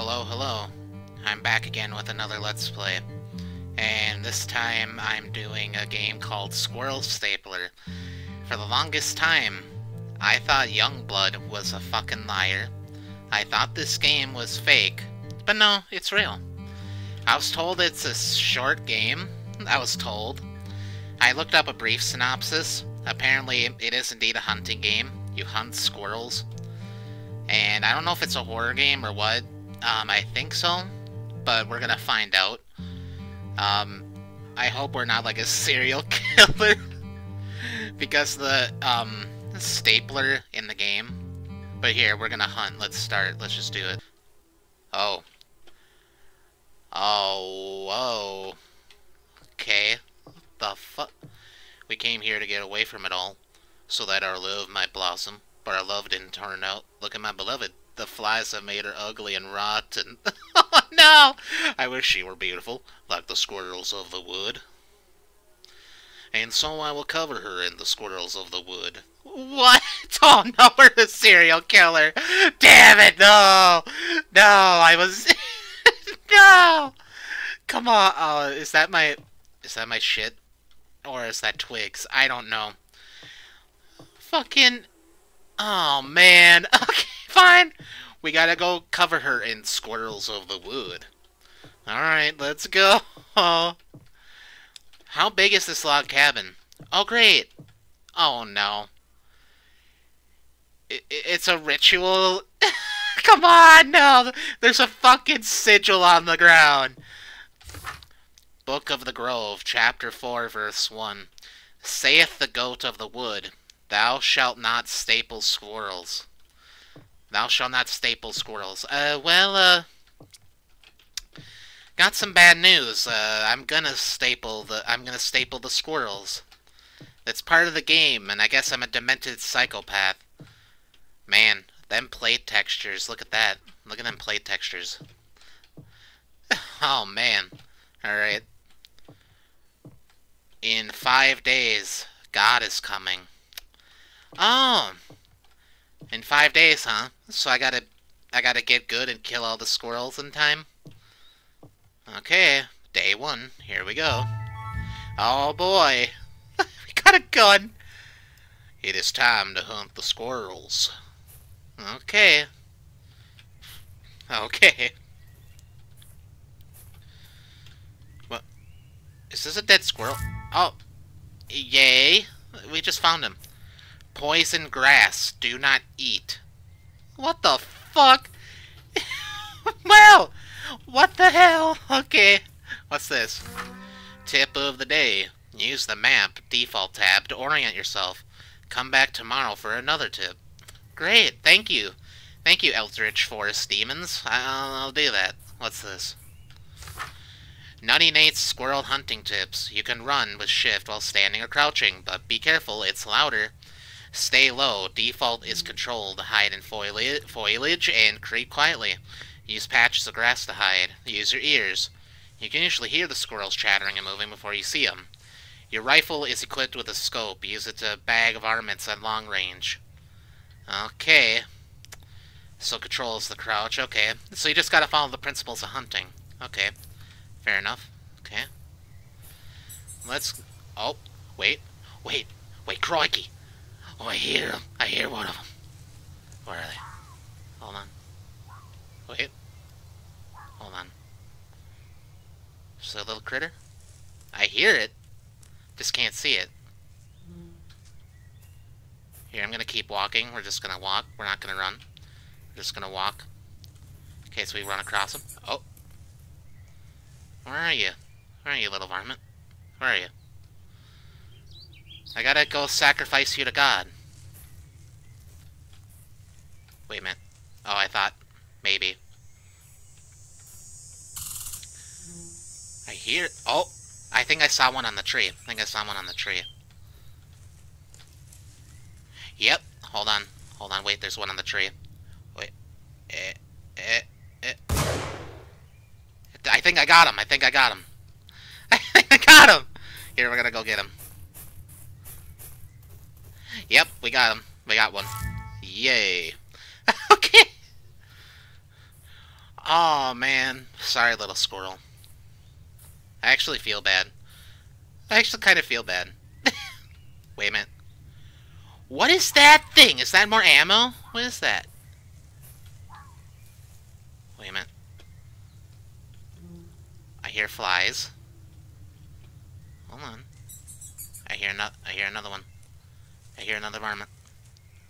Hello, hello. I'm back again with another Let's Play. And this time I'm doing a game called Squirrel Stapler. For the longest time, I thought Youngblood was a fucking liar. I thought this game was fake. But no, it's real. I was told it's a short game. I was told. I looked up a brief synopsis. Apparently, it is indeed a hunting game. You hunt squirrels. And I don't know if it's a horror game or what. Um, I think so. But we're gonna find out. Um, I hope we're not like a serial killer. because the, um, stapler in the game. But here, we're gonna hunt. Let's start. Let's just do it. Oh. Oh, whoa. Okay. What the fuck? We came here to get away from it all, so that our love might blossom. But our love didn't turn out. Look at my beloved. The flies have made her ugly and rotten. oh no! I wish she were beautiful, like the squirrels of the wood. And so I will cover her in the squirrels of the wood. What? Oh no, we're the serial killer! Damn it, no! No, I was... no! Come on, oh, is that my... Is that my shit? Or is that twigs? I don't know. Fucking... Oh, man. Okay, fine. We gotta go cover her in Squirrels of the Wood. Alright, let's go. How big is this log cabin? Oh, great. Oh, no. It, it's a ritual. Come on, no. There's a fucking sigil on the ground. Book of the Grove, Chapter 4, Verse 1. Saith the goat of the wood, Thou shalt not staple squirrels. Thou shalt not staple squirrels. Uh, well, uh... Got some bad news. Uh, I'm gonna staple the... I'm gonna staple the squirrels. That's part of the game, and I guess I'm a demented psychopath. Man, them plate textures. Look at that. Look at them plate textures. oh, man. Alright. In five days, God is coming. Oh! In five days, huh? So I gotta... I gotta get good and kill all the squirrels in time? Okay. Day one. Here we go. Oh, boy. we got a gun! It is time to hunt the squirrels. Okay. Okay. What? Is this a dead squirrel? Oh. Yay. We just found him. Poison grass. Do not eat. What the fuck? well, what the hell? Okay. What's this? Tip of the day. Use the map default tab to orient yourself. Come back tomorrow for another tip. Great, thank you. Thank you, Eldritch Forest Demons. I'll, I'll do that. What's this? Nutty Nate's Squirrel Hunting Tips. You can run with shift while standing or crouching, but be careful, it's louder. Stay low. Default is controlled. To hide in foliage and creep quietly. Use patches of grass to hide. Use your ears. You can usually hear the squirrels chattering and moving before you see them. Your rifle is equipped with a scope. Use it to bag of varmints at long range. Okay. So controls the crouch. Okay. So you just gotta follow the principles of hunting. Okay. Fair enough. Okay. Let's... Oh. Wait. Wait. Wait, crikey. Oh, I hear them. I hear one of them. Where are they? Hold on. Wait. Hold on. Just a little critter? I hear it. Just can't see it. Here, I'm gonna keep walking. We're just gonna walk. We're not gonna run. We're just gonna walk. In case we run across them. Oh. Where are you? Where are you, little varmint? Where are you? I gotta go sacrifice you to God. Wait a minute. Oh, I thought... Maybe. I hear... Oh! I think I saw one on the tree. I think I saw one on the tree. Yep. Hold on. Hold on. Wait, there's one on the tree. Wait. Eh, eh, eh. I think I got him. I think I got him. I think I got him. Here, we're gonna go get him. Yep, we got him. We got one. Yay. okay. Oh, man. Sorry, little squirrel. I actually feel bad. I actually kind of feel bad. Wait a minute. What is that thing? Is that more ammo? What is that? Wait a minute. I hear flies. Hold on. I hear no I hear another one. I hear another varmint.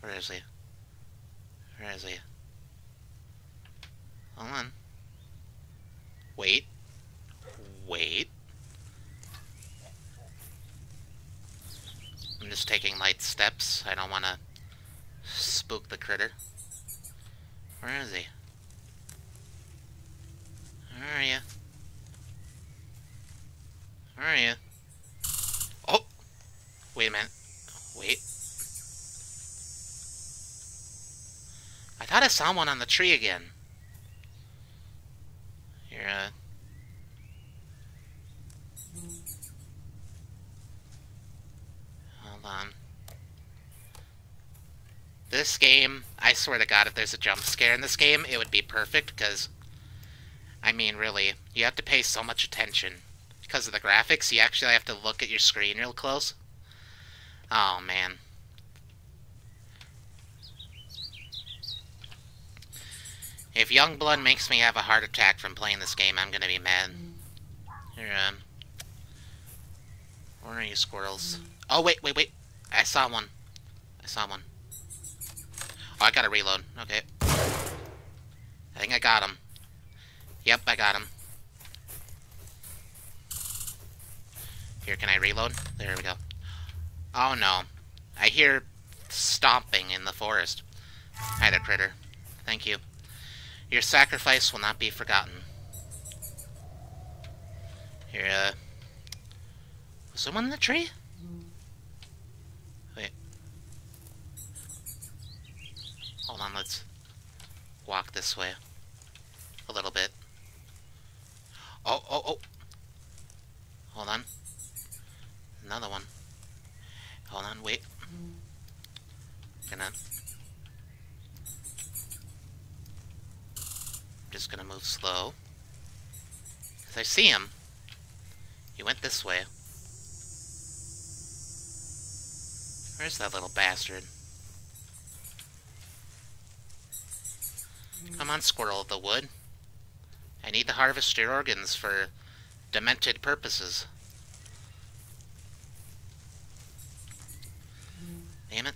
Where is he? Where is he? Hold on. Wait. Wait. I'm just taking light steps. I don't want to spook the critter. Where is he? Where are you? Where are you? Oh! Wait a minute. Wait. I thought I saw one on the tree again. Here, uh... Hold on. This game, I swear to god, if there's a jump scare in this game, it would be perfect, because... I mean, really, you have to pay so much attention. Because of the graphics, you actually have to look at your screen real close. Oh, man. If Youngblood makes me have a heart attack from playing this game, I'm gonna be mad. Here, um... Where are you, squirrels? Oh, wait, wait, wait. I saw one. I saw one. Oh, I gotta reload. Okay. I think I got him. Yep, I got him. Here, can I reload? There we go. Oh, no. I hear stomping in the forest. Hi there, critter. Thank you. Your sacrifice will not be forgotten. Here, uh... Was someone in the tree? Wait. Hold on, let's walk this way. A little bit. Oh, oh, oh! Hold on. Another one. Hold on, wait. Gonna just gonna move slow. Because I see him. He went this way. Where's that little bastard? Come on, squirrel of the wood. I need to harvest your organs for demented purposes. Damn it.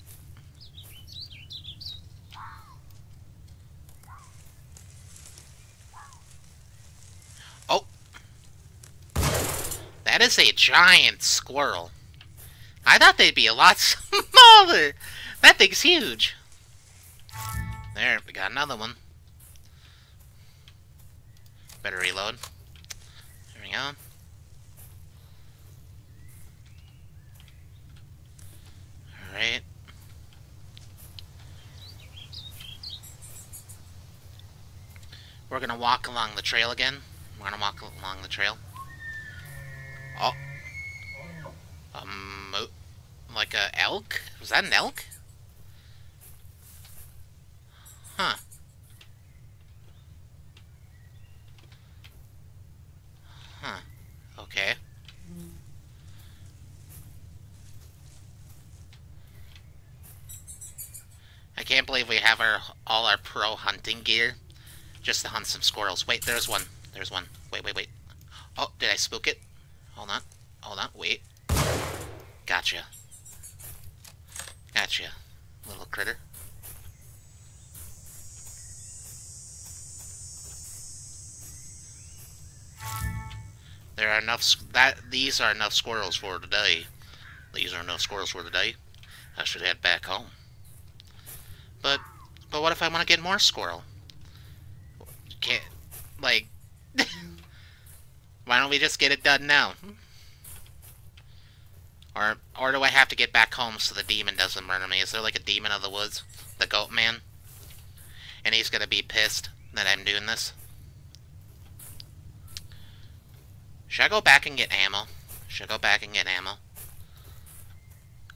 Oh! That is a giant squirrel. I thought they'd be a lot smaller. That thing's huge. There, we got another one. Better reload. There we go. Alright. We're gonna walk along the trail again. We're gonna walk along the trail. Oh. Um, like a elk? Was that an elk? Huh. Huh. Okay. I can't believe we have our all our pro hunting gear just to hunt some squirrels. Wait, there's one. There's one. Wait, wait, wait. Oh, did I spook it? Hold on. Hold on. Wait. Gotcha. Gotcha, little critter. There are enough that these are enough squirrels for today. These are enough squirrels for today. I should head back home. But but what if I want to get more squirrel? Can't like why don't we just get it done now? Or or do I have to get back home so the demon doesn't murder me? Is there like a demon of the woods? The goat man? And he's gonna be pissed that I'm doing this? Should I go back and get ammo? Should I go back and get ammo?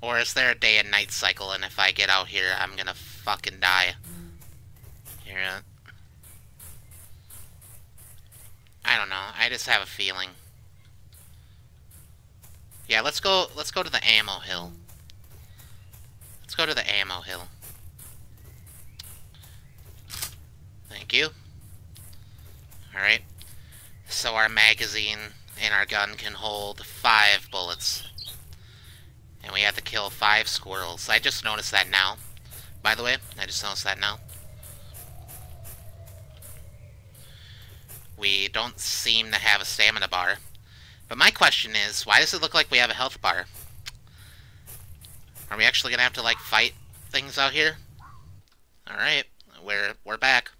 Or is there a day and night cycle and if I get out here, I'm gonna fucking die? Here, I don't know. I just have a feeling. Yeah, let's go, let's go to the ammo hill. Let's go to the ammo hill. Thank you. Alright. So our magazine and our gun can hold five bullets. And we have to kill five squirrels. I just noticed that now. By the way, I just noticed that now. We don't seem to have a stamina bar. But my question is, why does it look like we have a health bar? Are we actually gonna have to, like, fight things out here? Alright, we're, we're back.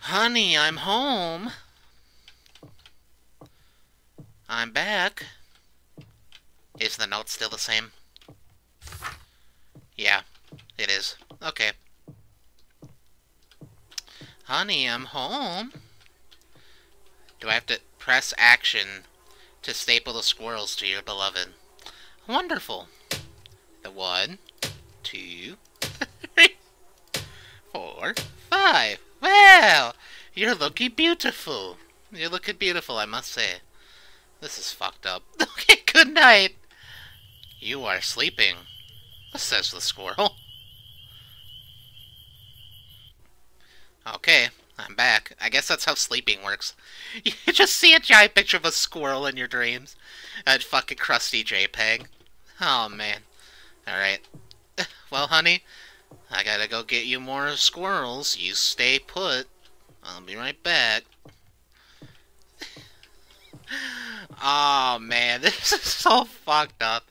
Honey, I'm home. I'm back. Is the note still the same? Yeah, it is. Okay. Honey, I'm home. Do I have to press action to staple the squirrels to your beloved? Wonderful. The one, two, three, four, five. Well, you're looking beautiful. You're looking beautiful, I must say. This is fucked up. Okay, good night. You are sleeping, says the squirrel. Okay, I'm back. I guess that's how sleeping works. You just see a giant picture of a squirrel in your dreams. A fucking crusty JPEG. Oh, man. Alright. Well, honey, I gotta go get you more squirrels. You stay put. I'll be right back. oh, man. This is so fucked up.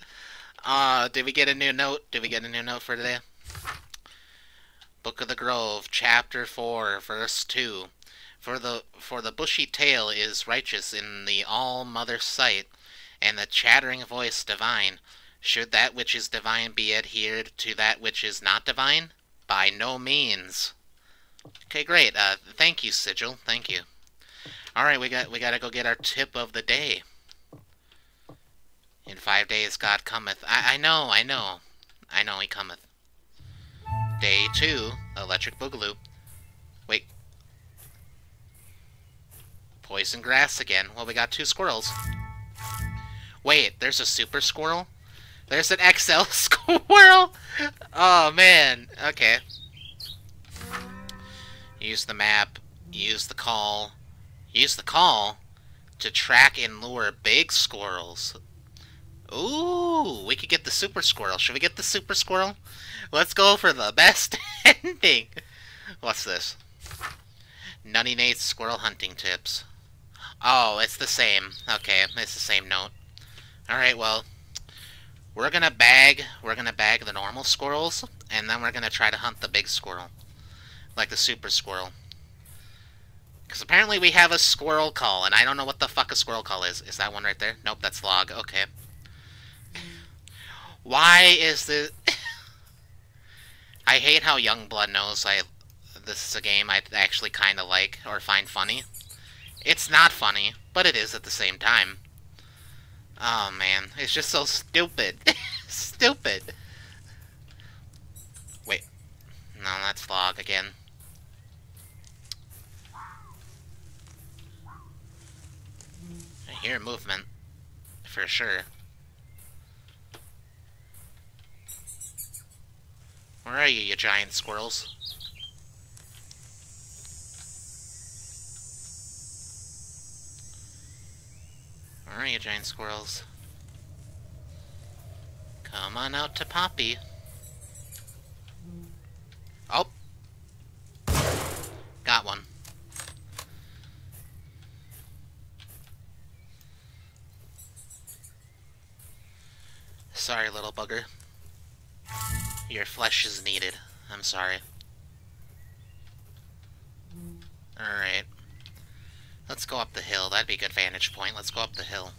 Uh, did we get a new note? Did we get a new note for today? Book of the Grove, chapter 4, verse 2. For the for the bushy tail is righteous in the all mother sight, and the chattering voice divine. Should that which is divine be adhered to that which is not divine? By no means. Okay, great. Uh, thank you, Sigil. Thank you. All right, we got we gotta go get our tip of the day. In five days, God cometh. I I know, I know, I know He cometh. Day two, Electric Boogaloo. Wait. Poison grass again. Well, we got two squirrels. Wait, there's a super squirrel? There's an XL squirrel? Oh, man. Okay. Use the map. Use the call. Use the call to track and lure big squirrels. Ooh, we could get the super squirrel. Should we get the super squirrel? Let's go for the best ending. What's this? Nutty Nate's squirrel hunting tips. Oh, it's the same. Okay, it's the same note. Alright, well, we're gonna bag, we're gonna bag the normal squirrels, and then we're gonna try to hunt the big squirrel. Like the super squirrel. Because apparently we have a squirrel call, and I don't know what the fuck a squirrel call is. Is that one right there? Nope, that's log. Okay. Why is the... I hate how Youngblood knows I this is a game I actually kind of like or find funny. It's not funny, but it is at the same time. Oh man, it's just so stupid. stupid. Wait. No, that's log again. I hear movement. For sure. Where are you, you giant squirrels? Where are you, giant squirrels? Come on out to Poppy. Oh! Got one. Sorry, little bugger. Your flesh is needed. I'm sorry. Alright. Let's go up the hill. That'd be a good vantage point. Let's go up the hill.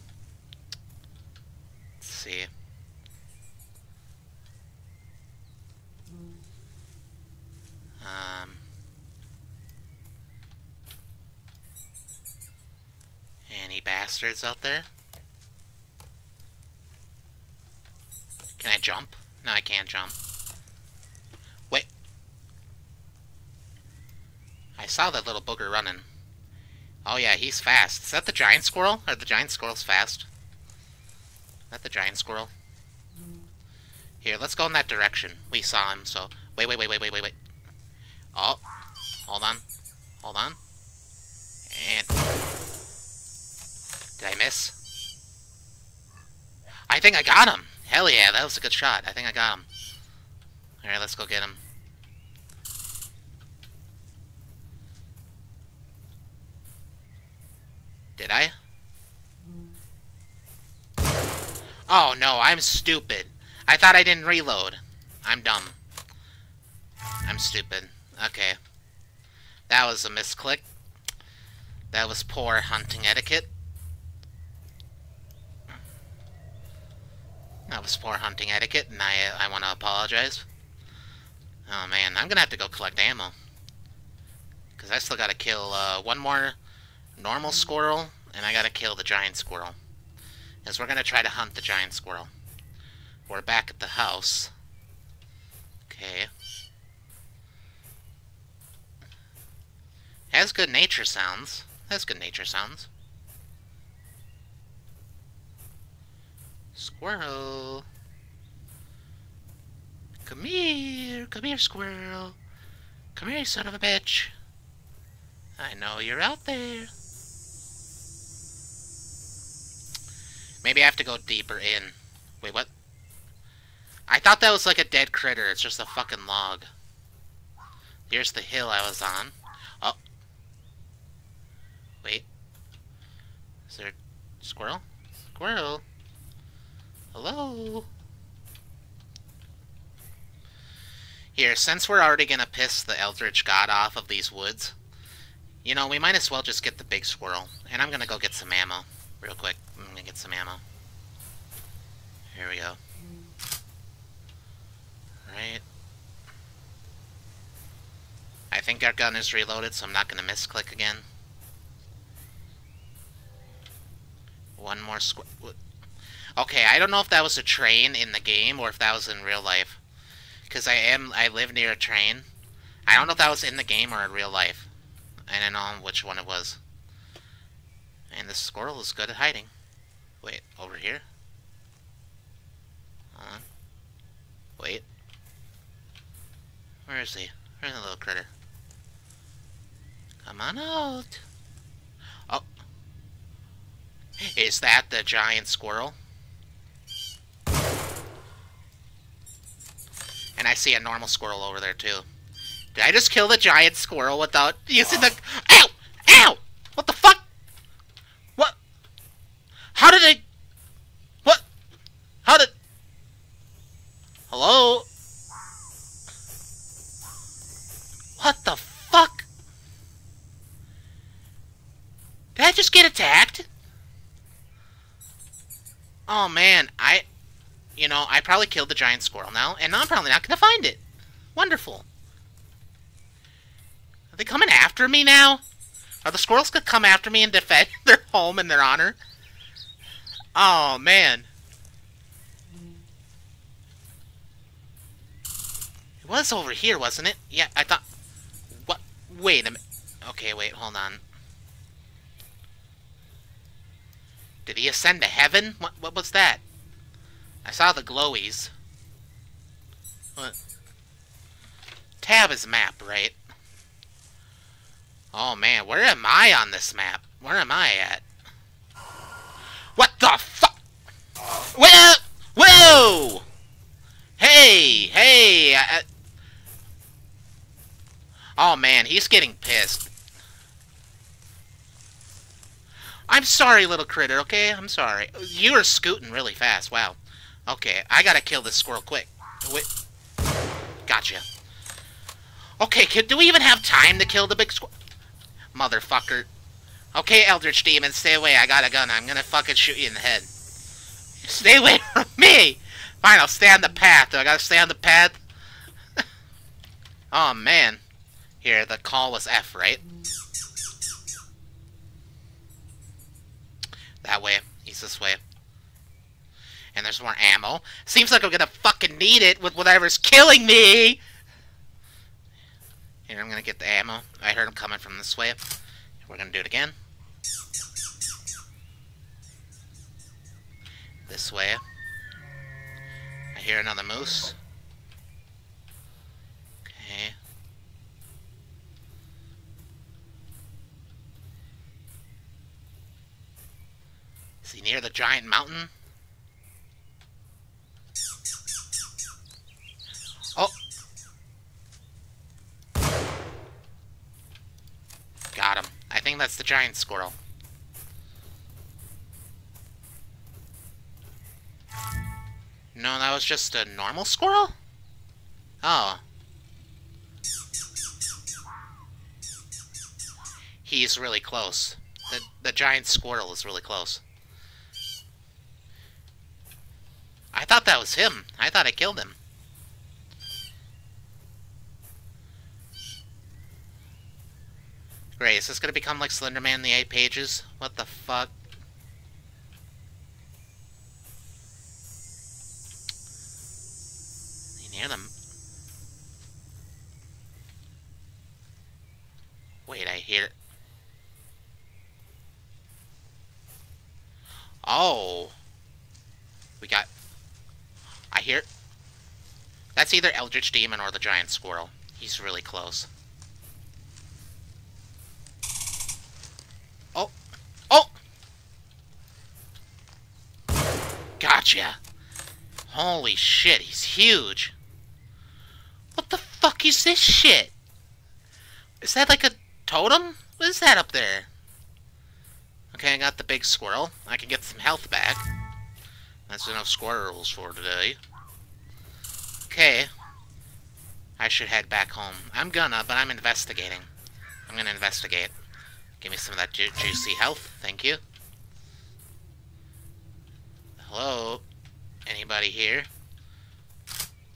Let's see. Um... Any bastards out there? Can I jump? No, I can't jump. Wait. I saw that little booger running. Oh yeah, he's fast. Is that the giant squirrel? Are the giant squirrel's fast? Is that the giant squirrel? Here, let's go in that direction. We saw him, so... Wait, wait, wait, wait, wait, wait, wait. Oh. Hold on. Hold on. And... Did I miss? I think I got him! Hell yeah, that was a good shot. I think I got him. Alright, let's go get him. Did I? Oh no, I'm stupid. I thought I didn't reload. I'm dumb. I'm stupid. Okay. That was a misclick. That was poor hunting etiquette. That was poor hunting etiquette, and I, I want to apologize. Oh man, I'm gonna have to go collect ammo. Because I still gotta kill uh, one more normal squirrel, and I gotta kill the giant squirrel. Because we're gonna try to hunt the giant squirrel. We're back at the house. Okay. Has good nature sounds. Has good nature sounds. Squirrel. Come here. Come here, squirrel. Come here, son of a bitch. I know you're out there. Maybe I have to go deeper in. Wait, what? I thought that was like a dead critter. It's just a fucking log. Here's the hill I was on. Oh. Wait. Is there a squirrel? Squirrel? Hello? Here, since we're already gonna piss the Eldritch God off of these woods, you know, we might as well just get the big squirrel. And I'm gonna go get some ammo. Real quick. I'm gonna get some ammo. Here we go. Right. I think our gun is reloaded, so I'm not gonna misclick again. One more square. Okay, I don't know if that was a train in the game or if that was in real life. Because I am, I live near a train. I don't know if that was in the game or in real life. I don't know which one it was. And the squirrel is good at hiding. Wait, over here? Hold on. Wait. Where is he? Where's the little critter? Come on out. Oh. Is that the giant squirrel? And I see a normal squirrel over there, too. Did I just kill the giant squirrel without using the... Ow! Ow! What the fuck? What? How did I... What? How did... Hello? What the fuck? Did I just get attacked? Oh man, I... You know, I probably killed the giant squirrel now, and I'm probably not going to find it. Wonderful. Are they coming after me now? Are the squirrels going to come after me and defend their home and their honor? Oh, man. It was over here, wasn't it? Yeah, I thought... What? Wait a minute. Okay, wait, hold on. Did he ascend to heaven? What, what was that? I saw the glowies. What? Tab is map, right? Oh man, where am I on this map? Where am I at? What the fuck? Whoa! Whoa! Hey! Hey! I, oh man, he's getting pissed. I'm sorry, little critter, okay? I'm sorry. You are scooting really fast, wow. Okay, I gotta kill this squirrel quick. Wait. Gotcha. Okay, kid, do we even have time to kill the big squirrel? Motherfucker. Okay, Eldritch Demon, stay away. I got a gun. I'm gonna fucking shoot you in the head. Stay away from me! Fine, I'll stay on the path. Do I gotta stay on the path? oh, man. Here, the call was F, right? That way. He's this way. And there's more ammo. Seems like I'm gonna fucking need it with whatever's killing me! Here, I'm gonna get the ammo. I heard him coming from this way. We're gonna do it again. This way. I hear another moose. Okay. Near the giant mountain? Got him. I think that's the giant squirrel. No, that was just a normal squirrel? Oh. He's really close. The, the giant squirrel is really close. I thought that was him. I thought I killed him. Great, is this gonna become like Slenderman the Eight Pages? What the fuck? You near them? Wait, I hear... Oh! We got... I hear... That's either Eldritch Demon or the Giant Squirrel. He's really close. Oh! Oh! Gotcha! Holy shit, he's huge! What the fuck is this shit? Is that like a totem? What is that up there? Okay, I got the big squirrel. I can get some health back. That's enough squirrels for today. Okay. I should head back home. I'm gonna, but I'm investigating. I'm gonna investigate. Give me some of that ju juicy health. Thank you. Hello? Anybody here?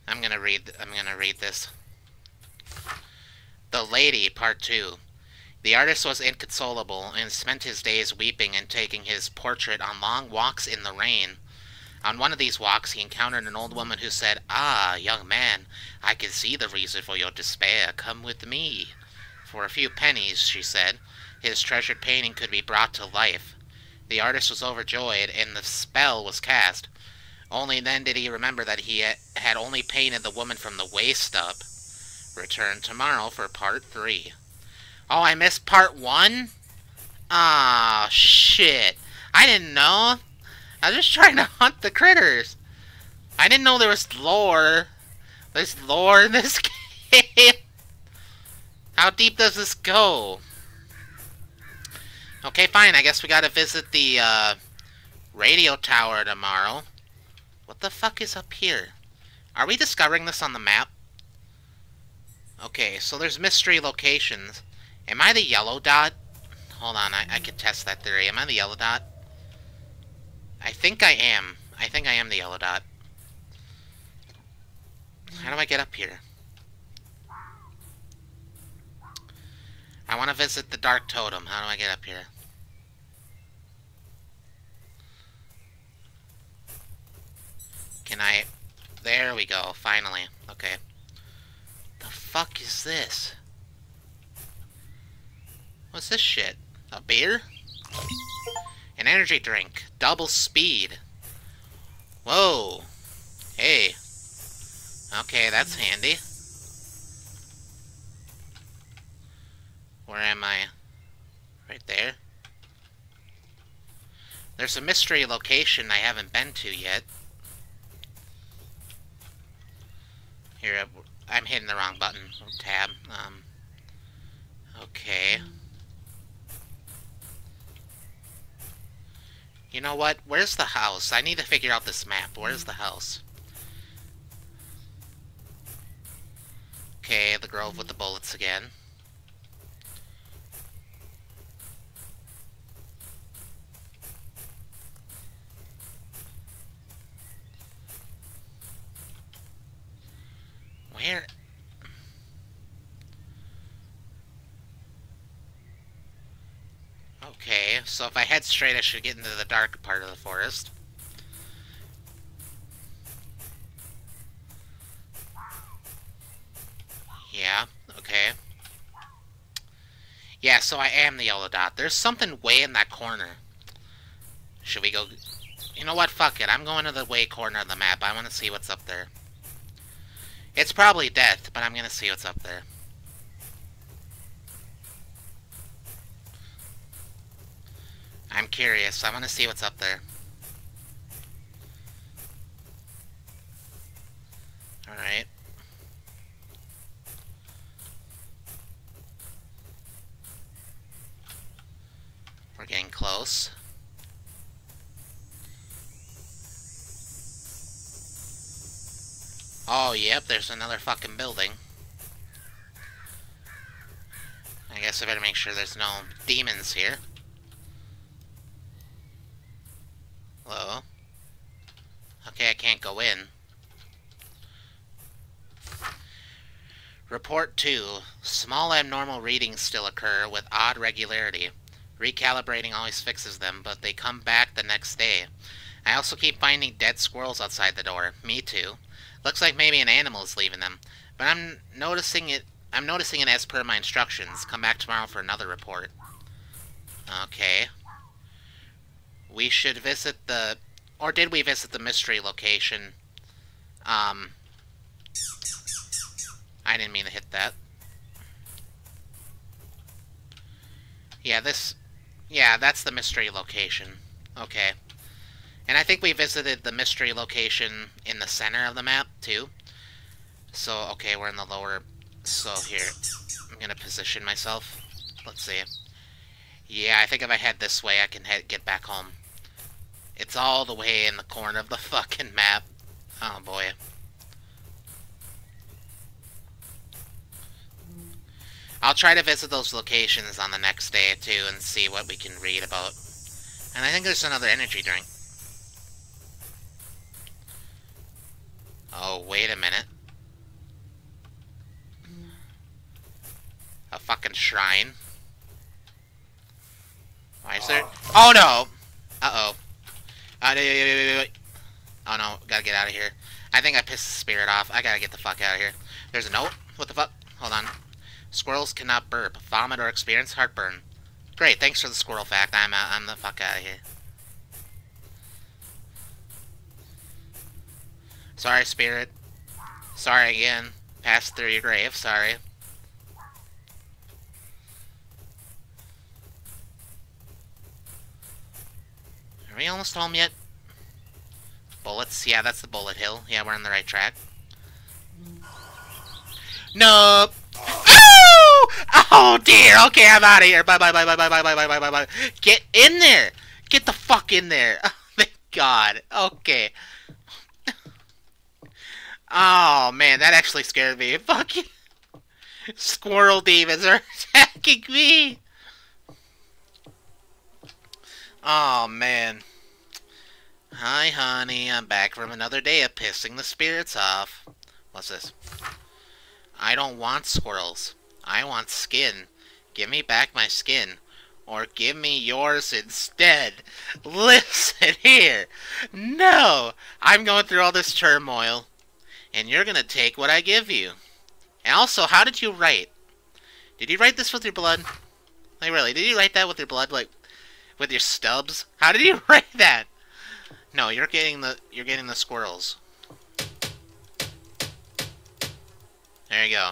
I'm gonna read. I'm gonna read this. The Lady, Part Two. The artist was inconsolable and spent his days weeping and taking his portrait on long walks in the rain. On one of these walks, he encountered an old woman who said, Ah, young man, I can see the reason for your despair. Come with me. For a few pennies, she said, his treasured painting could be brought to life. The artist was overjoyed, and the spell was cast. Only then did he remember that he had only painted the woman from the waist up. Return tomorrow for part three. Oh, I missed part one? Ah, oh, shit. I didn't know. I was just trying to hunt the critters. I didn't know there was lore. There's lore in this game. How deep does this go? Okay, fine. I guess we gotta visit the, uh, radio tower tomorrow. What the fuck is up here? Are we discovering this on the map? Okay, so there's mystery locations. Am I the yellow dot? Hold on, I, I could test that theory. Am I the yellow dot? I think I am. I think I am the yellow dot. How do I get up here? I want to visit the Dark Totem. How do I get up here? Can I... There we go, finally. Okay. The fuck is this? What's this shit? A beer? An energy drink. Double speed. Whoa. Hey. Okay, that's handy. Where am I? Right there. There's a mystery location I haven't been to yet. Here, I'm hitting the wrong button. Tab. Um, okay. You know what? Where's the house? I need to figure out this map. Where's the house? Okay, the grove with the bullets again. Where Okay, so if I head straight, I should get into the dark part of the forest. Yeah, okay. Yeah, so I am the yellow dot. There's something way in that corner. Should we go... You know what? Fuck it. I'm going to the way corner of the map. I want to see what's up there. It's probably death, but I'm to see what's up there. I'm curious. I'm gonna see what's up there. Alright. We're getting close. Oh, yep, there's another fucking building. I guess I better make sure there's no demons here. Hello? Okay, I can't go in. Report 2. Small abnormal readings still occur with odd regularity. Recalibrating always fixes them, but they come back the next day. I also keep finding dead squirrels outside the door. Me too. Looks like maybe an animal is leaving them. But I'm noticing it I'm noticing it as per my instructions. Come back tomorrow for another report. Okay. We should visit the or did we visit the mystery location? Um I didn't mean to hit that. Yeah, this yeah, that's the mystery location. Okay. And I think we visited the mystery location in the center of the map, too. So, okay, we're in the lower... So, here. I'm gonna position myself. Let's see. Yeah, I think if I head this way, I can head, get back home. It's all the way in the corner of the fucking map. Oh, boy. I'll try to visit those locations on the next day, too, and see what we can read about. And I think there's another energy drink. Oh, wait a minute. A fucking shrine. Why is there... Oh, no! Uh-oh. Uh, oh, no. Gotta get out of here. I think I pissed the spirit off. I gotta get the fuck out of here. There's a note? What the fuck? Hold on. Squirrels cannot burp, vomit, or experience heartburn. Great, thanks for the squirrel fact. I'm, uh, I'm the fuck out of here. Sorry, Spirit. Sorry again. Passed through your grave, sorry. Are we almost home yet? Bullets? Yeah, that's the bullet hill. Yeah, we're on the right track. Nope! Oh! Oh dear! Okay, I'm out of here. Bye bye bye bye bye bye bye bye bye bye bye. Get in there! Get the fuck in there! Oh, thank God. Okay. Oh, man, that actually scared me. Fucking squirrel demons are attacking me. Oh, man. Hi, honey. I'm back from another day of pissing the spirits off. What's this? I don't want squirrels. I want skin. Give me back my skin. Or give me yours instead. Listen here. No! I'm going through all this turmoil and you're gonna take what I give you. And also, how did you write? Did you write this with your blood? Like, really, did you write that with your blood, like, with your stubs? How did you write that? No, you're getting the, you're getting the squirrels. There you go.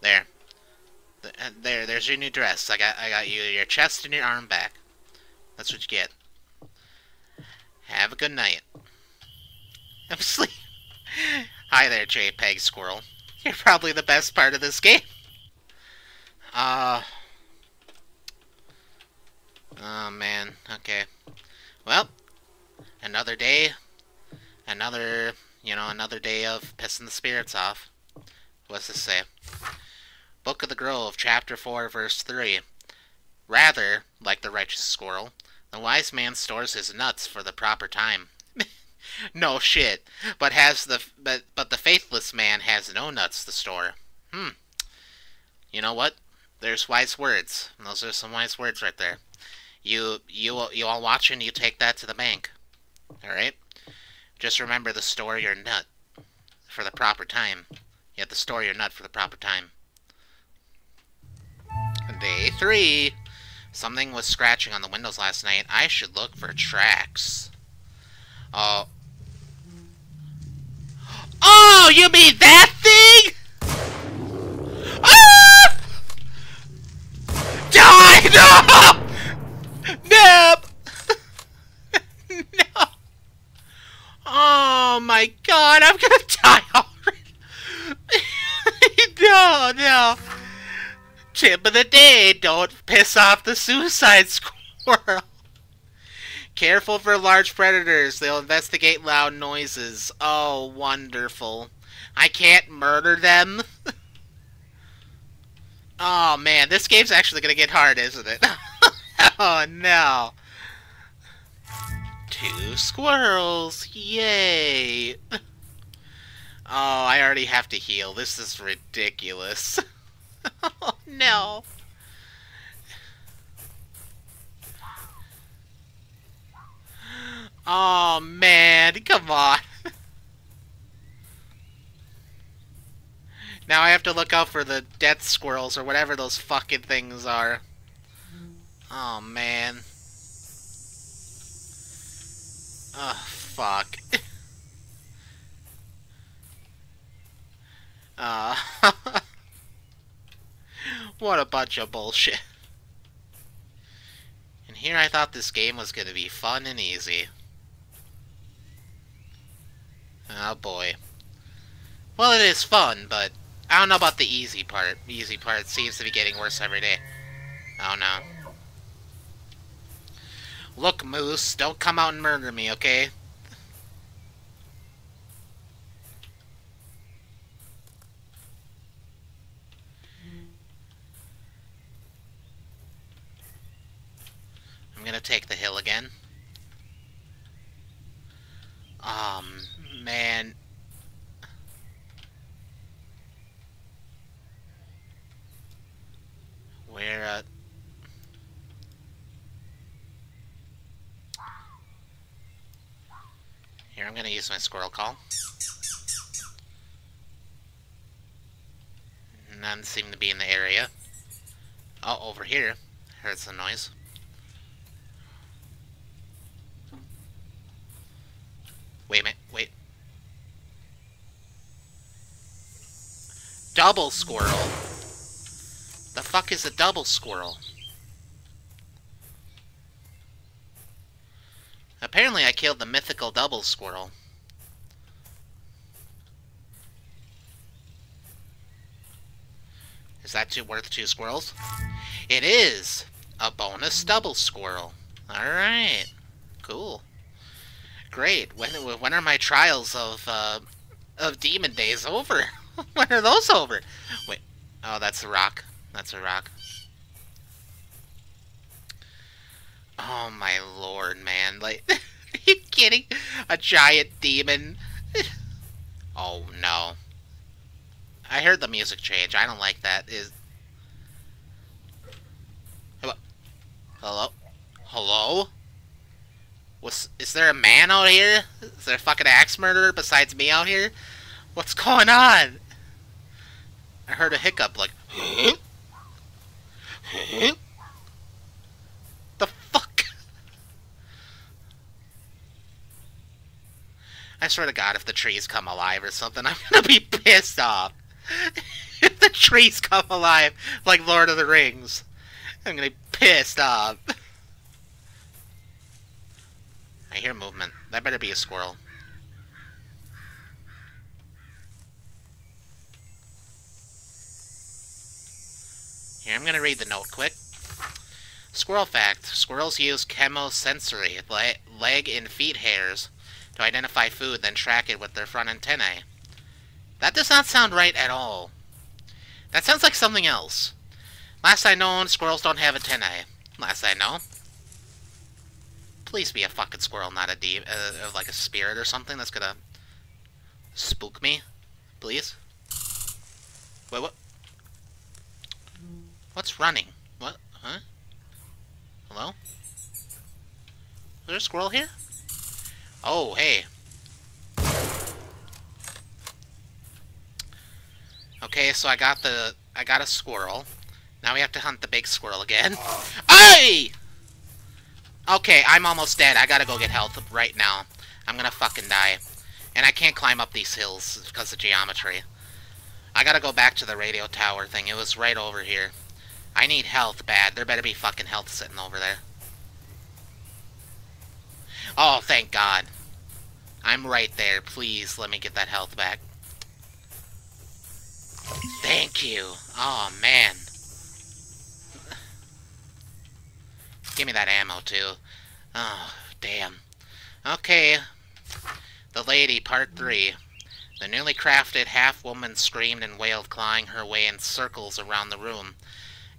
There. Uh, there, there's your new dress. I got, I got you your chest and your arm back. That's what you get. Have a good night. I'm asleep. Hi there, JPEG Squirrel. You're probably the best part of this game. Uh... Oh, man. Okay. Well, another day. Another, you know, another day of pissing the spirits off. What's this say? Book of the Grove, Chapter 4, Verse 3. Rather, like the righteous squirrel, the wise man stores his nuts for the proper time no shit. But has the but but the faithless man has no nuts to store. Hmm. You know what? There's wise words. Those are some wise words right there. You you you all watching? You take that to the bank. All right. Just remember to store your nut for the proper time. You have to store your nut for the proper time. Day three. Something was scratching on the windows last night. I should look for tracks. Oh. You mean that thing? Ah! Die! No! No! no! Oh my god, I'm gonna die already! no, no! Tip of the day, don't piss off the suicide squirrel! Careful for large predators. They'll investigate loud noises. Oh, wonderful. I can't murder them? oh, man. This game's actually to get hard, isn't it? oh, no. Two squirrels. Yay. Oh, I already have to heal. This is ridiculous. oh, no. Oh, man. Come on. Now I have to look out for the death squirrels or whatever those fucking things are. Oh, man. Oh, fuck. uh, what a bunch of bullshit. And here I thought this game was going to be fun and easy. Oh boy. Well, it is fun, but I don't know about the easy part. The easy part seems to be getting worse every day. Oh no. Look, Moose, don't come out and murder me, okay? I'm gonna take the hill again. Um, man. Where, uh... Here, I'm gonna use my squirrel call. None seem to be in the area. Oh, over here. Heard some noise. Wait a minute, wait. Double squirrel? The fuck is a double squirrel? Apparently I killed the mythical double squirrel. Is that too worth two squirrels? It is! A bonus double squirrel. Alright. Cool. Great. When when are my trials of uh, of demon days over? when are those over? Wait. Oh, that's a rock. That's a rock. Oh my lord, man! Like, are you kidding? A giant demon? oh no. I heard the music change. I don't like that. Is Hello? Hello? Hello? Is there a man out here? Is there a fucking axe murderer besides me out here? What's going on? I heard a hiccup like The fuck? I swear to god if the trees come alive or something, I'm gonna be pissed off. if the trees come alive like Lord of the Rings, I'm gonna be pissed off. I hear movement. That better be a squirrel. Here, I'm gonna read the note quick. Squirrel fact. Squirrels use chemosensory leg and feet hairs to identify food, then track it with their front antennae. That does not sound right at all. That sounds like something else. Last I know, squirrels don't have antennae. Last I know. Please be a fucking squirrel, not a demon, uh, like a spirit or something that's gonna spook me. Please. Wait, what? What's running? What? Huh? Hello? Is there a squirrel here? Oh, hey. Okay, so I got the... I got a squirrel. Now we have to hunt the big squirrel again. Hey! Okay, I'm almost dead. I gotta go get health right now. I'm gonna fucking die. And I can't climb up these hills because of geometry. I gotta go back to the radio tower thing. It was right over here. I need health bad. There better be fucking health sitting over there. Oh, thank God. I'm right there. Please, let me get that health back. Thank you. Oh, man. Give me that ammo, too. Oh, damn. Okay. The Lady, Part 3. The newly crafted half-woman screamed and wailed, clawing her way in circles around the room,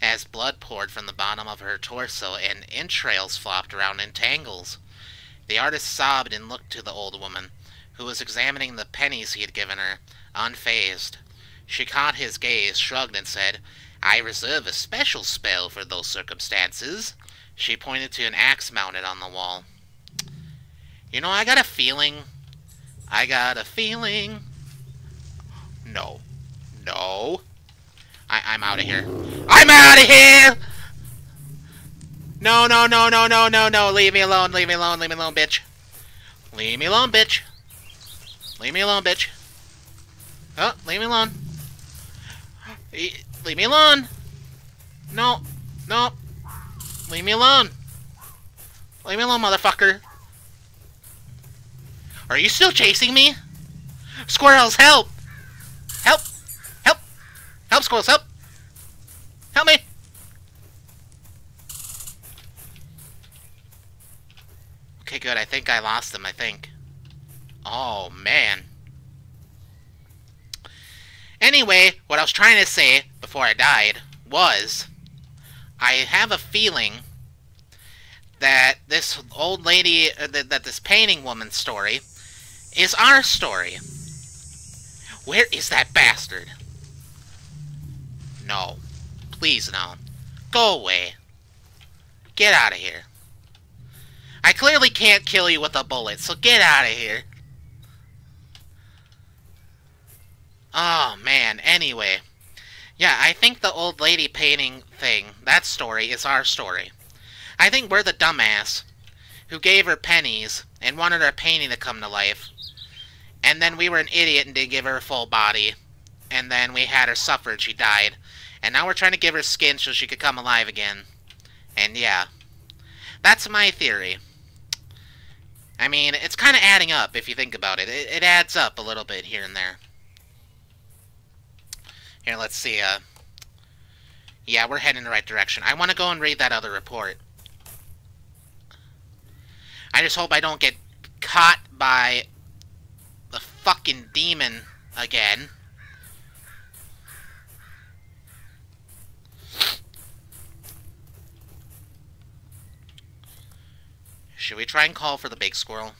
as blood poured from the bottom of her torso and entrails flopped around in tangles. The artist sobbed and looked to the old woman, who was examining the pennies he had given her, unfazed. She caught his gaze, shrugged, and said, I reserve a special spell for those circumstances. She pointed to an axe mounted on the wall. You know, I got a feeling. I got a feeling. No. No. I I'm out of here. I'm out of here! No, no, no, no, no, no, no. Leave me alone, leave me alone, leave me alone, bitch. Leave me alone, bitch. Leave me alone, bitch. Oh, leave me alone. Leave me alone! No! No! Leave me alone! Leave me alone, motherfucker! Are you still chasing me? Squirrels, help! Help! Help! Squirrels, help! Help me! Okay, good. I think I lost them, I think. Oh, man. Anyway, what I was trying to say before I died was I have a feeling that this old lady, uh, that, that this painting woman's story is our story. Where is that bastard? No. Please, no. Go away. Get out of here. I clearly can't kill you with a bullet, so get out of here. Oh, man. Anyway. Yeah, I think the old lady painting thing, that story, is our story. I think we're the dumbass who gave her pennies and wanted her painting to come to life. And then we were an idiot and didn't give her a full body. And then we had her suffer and she died. And now we're trying to give her skin so she could come alive again. And yeah. That's my theory. I mean, it's kind of adding up if you think about it. it. It adds up a little bit here and there. Here, let's see. Uh, yeah, we're heading in the right direction. I want to go and read that other report. I just hope I don't get caught by the fucking demon again. Should we try and call for the big squirrel?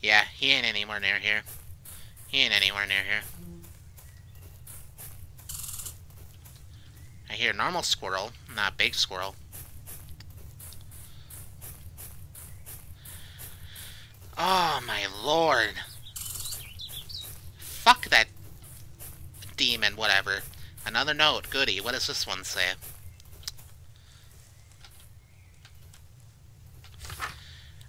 Yeah, he ain't anywhere near here. He ain't anywhere near here. I hear normal squirrel, not big squirrel. Oh my lord. Fuck that demon, whatever. Another note, goody. What does this one say?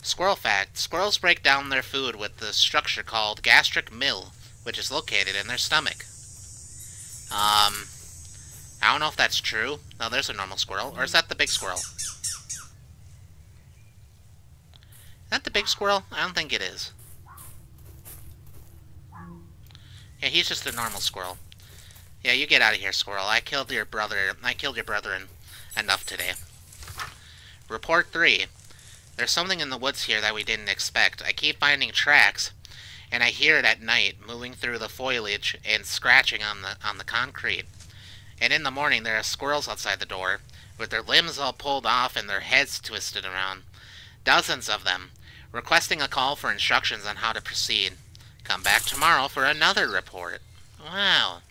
Squirrel fact. Squirrels break down their food with the structure called gastric mill, which is located in their stomach. Um, I don't know if that's true. No, there's a normal squirrel. Or is that the big squirrel? Is that the big squirrel? I don't think it is. Yeah, he's just a normal squirrel. Yeah, you get out of here, squirrel. I killed your brother. I killed your brother enough today. Report 3. There's something in the woods here that we didn't expect. I keep finding tracks, and I hear it at night, moving through the foliage and scratching on the on the concrete. And in the morning, there are squirrels outside the door, with their limbs all pulled off and their heads twisted around. Dozens of them, requesting a call for instructions on how to proceed. Come back tomorrow for another report. Wow.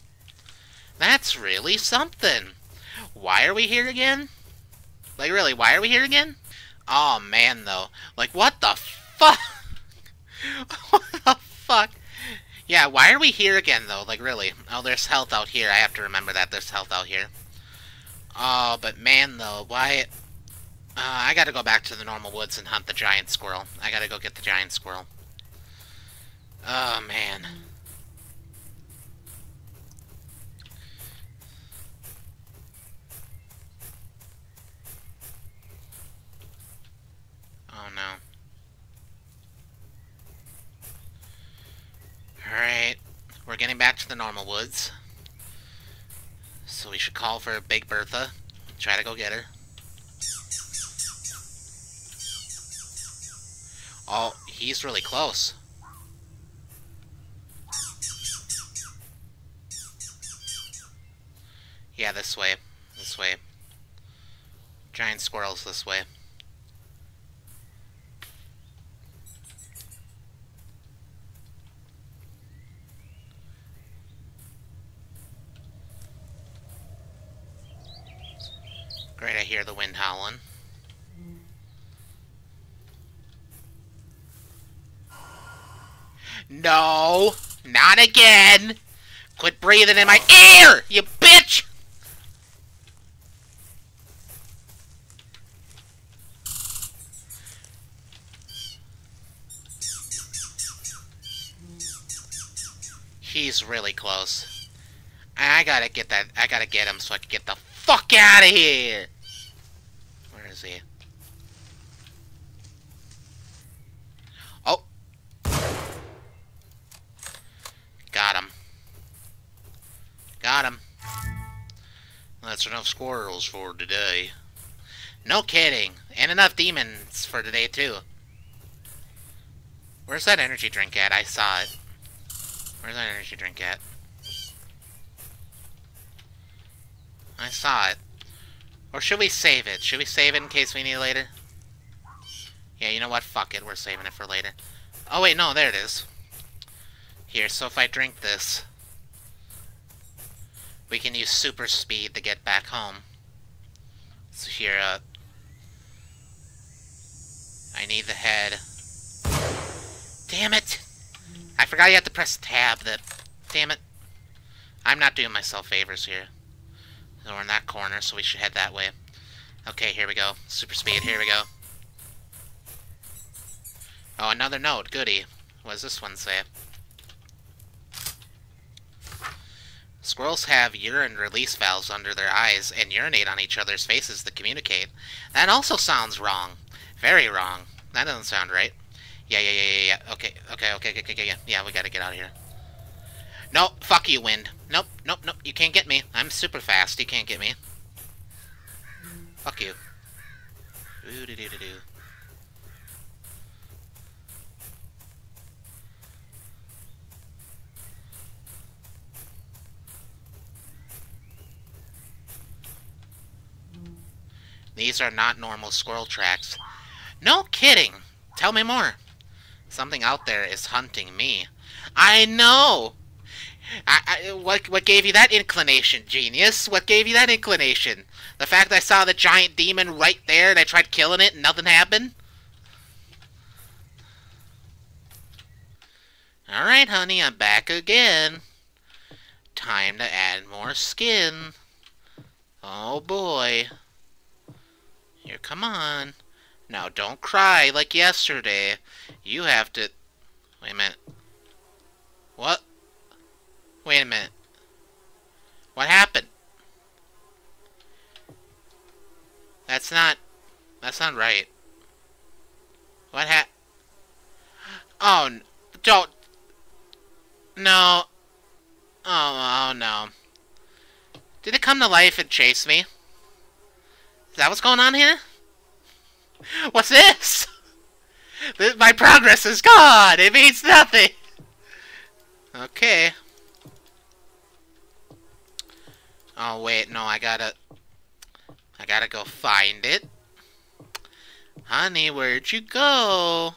That's really something. Why are we here again? Like, really, why are we here again? Oh man, though. Like, what the fuck? what the fuck? Yeah, why are we here again, though? Like, really? Oh, there's health out here. I have to remember that there's health out here. Oh, but man, though, why... Uh, I gotta go back to the normal woods and hunt the giant squirrel. I gotta go get the giant squirrel. Oh, man. Oh, no. Alright. We're getting back to the normal woods. So we should call for Big Bertha. Try to go get her. Oh, he's really close. Yeah, this way. This way. Giant squirrels this way. Great, I hear the wind howling. No! Not again! Quit breathing in my ear, you bitch! He's really close. I gotta get that. I gotta get him so I can get the fuck out of here! Where is he? Oh! Got him. Got him. That's enough squirrels for today. No kidding. And enough demons for today, too. Where's that energy drink at? I saw it. Where's that energy drink at? I saw it. Or should we save it? Should we save it in case we need it later? Yeah, you know what? Fuck it. We're saving it for later. Oh, wait. No, there it is. Here, so if I drink this, we can use super speed to get back home. So here, uh... I need the head. Damn it! I forgot you have to press tab that... Damn it. I'm not doing myself favors here. So we're in that corner, so we should head that way. Okay, here we go. Super speed, here we go. Oh, another note. Goody. What does this one say? Squirrels have urine release valves under their eyes and urinate on each other's faces to communicate. That also sounds wrong. Very wrong. That doesn't sound right. Yeah, yeah, yeah, yeah, yeah. Okay, okay, okay, okay, okay, yeah. Yeah, we gotta get out of here. No, fuck you, wind. Nope, nope, nope. You can't get me. I'm super fast. You can't get me. Fuck you. Ooh, doo, doo. These are not normal squirrel tracks. No kidding! Tell me more. Something out there is hunting me. I know! I, what, what gave you that inclination, genius? What gave you that inclination? The fact I saw the giant demon right there and I tried killing it and nothing happened? Alright, honey, I'm back again. Time to add more skin. Oh boy. Here, come on. Now, don't cry like yesterday. You have to... Wait a minute. What? Wait a minute. What happened? That's not... That's not right. What ha... Oh, don't... No. Oh, oh no. Did it come to life and chase me? Is that what's going on here? What's this? My progress is gone! It means nothing! Okay. Oh, wait, no, I gotta... I gotta go find it. Honey, where'd you go?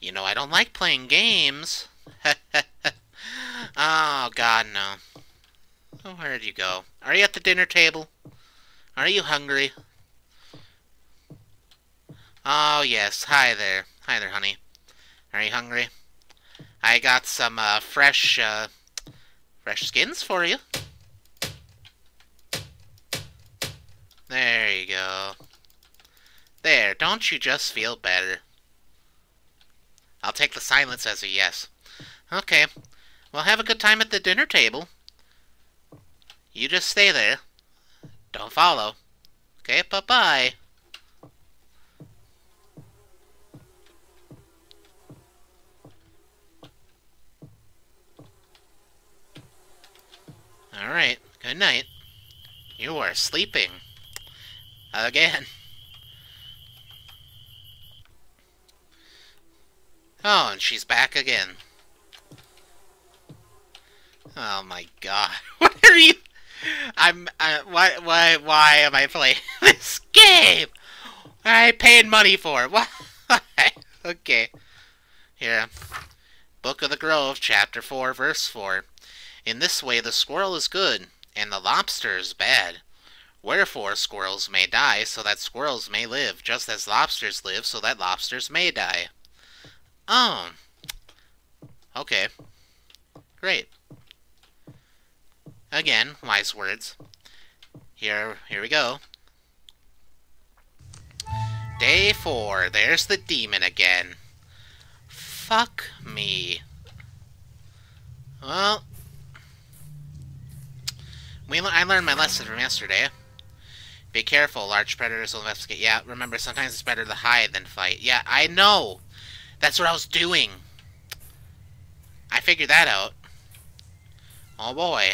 You know I don't like playing games. oh, God, no. Oh, where'd you go? Are you at the dinner table? Are you hungry? Oh, yes. Hi there. Hi there, honey. Are you hungry? I got some, uh, fresh, uh, fresh skins for you. There you go. There, don't you just feel better? I'll take the silence as a yes. Okay. Well, have a good time at the dinner table. You just stay there. Don't follow. Okay, bye-bye. Alright, good night. You are sleeping. Again. Oh, and she's back again. Oh my god. What are you... I'm... Uh, why, why, why am I playing this game? I paid money for it. Why? okay. Here. Book of the Grove, Chapter 4, Verse 4. In this way the squirrel is good, and the lobster is bad. Wherefore squirrels may die, so that squirrels may live, just as lobsters live, so that lobsters may die. Oh. Okay. Great. Again, wise words. Here, here we go. Day four. There's the demon again. Fuck me. Well, we I learned my lesson from yesterday. Be careful, large predators will investigate. Yeah, remember, sometimes it's better to hide than fight. Yeah, I know! That's what I was doing! I figured that out. Oh boy.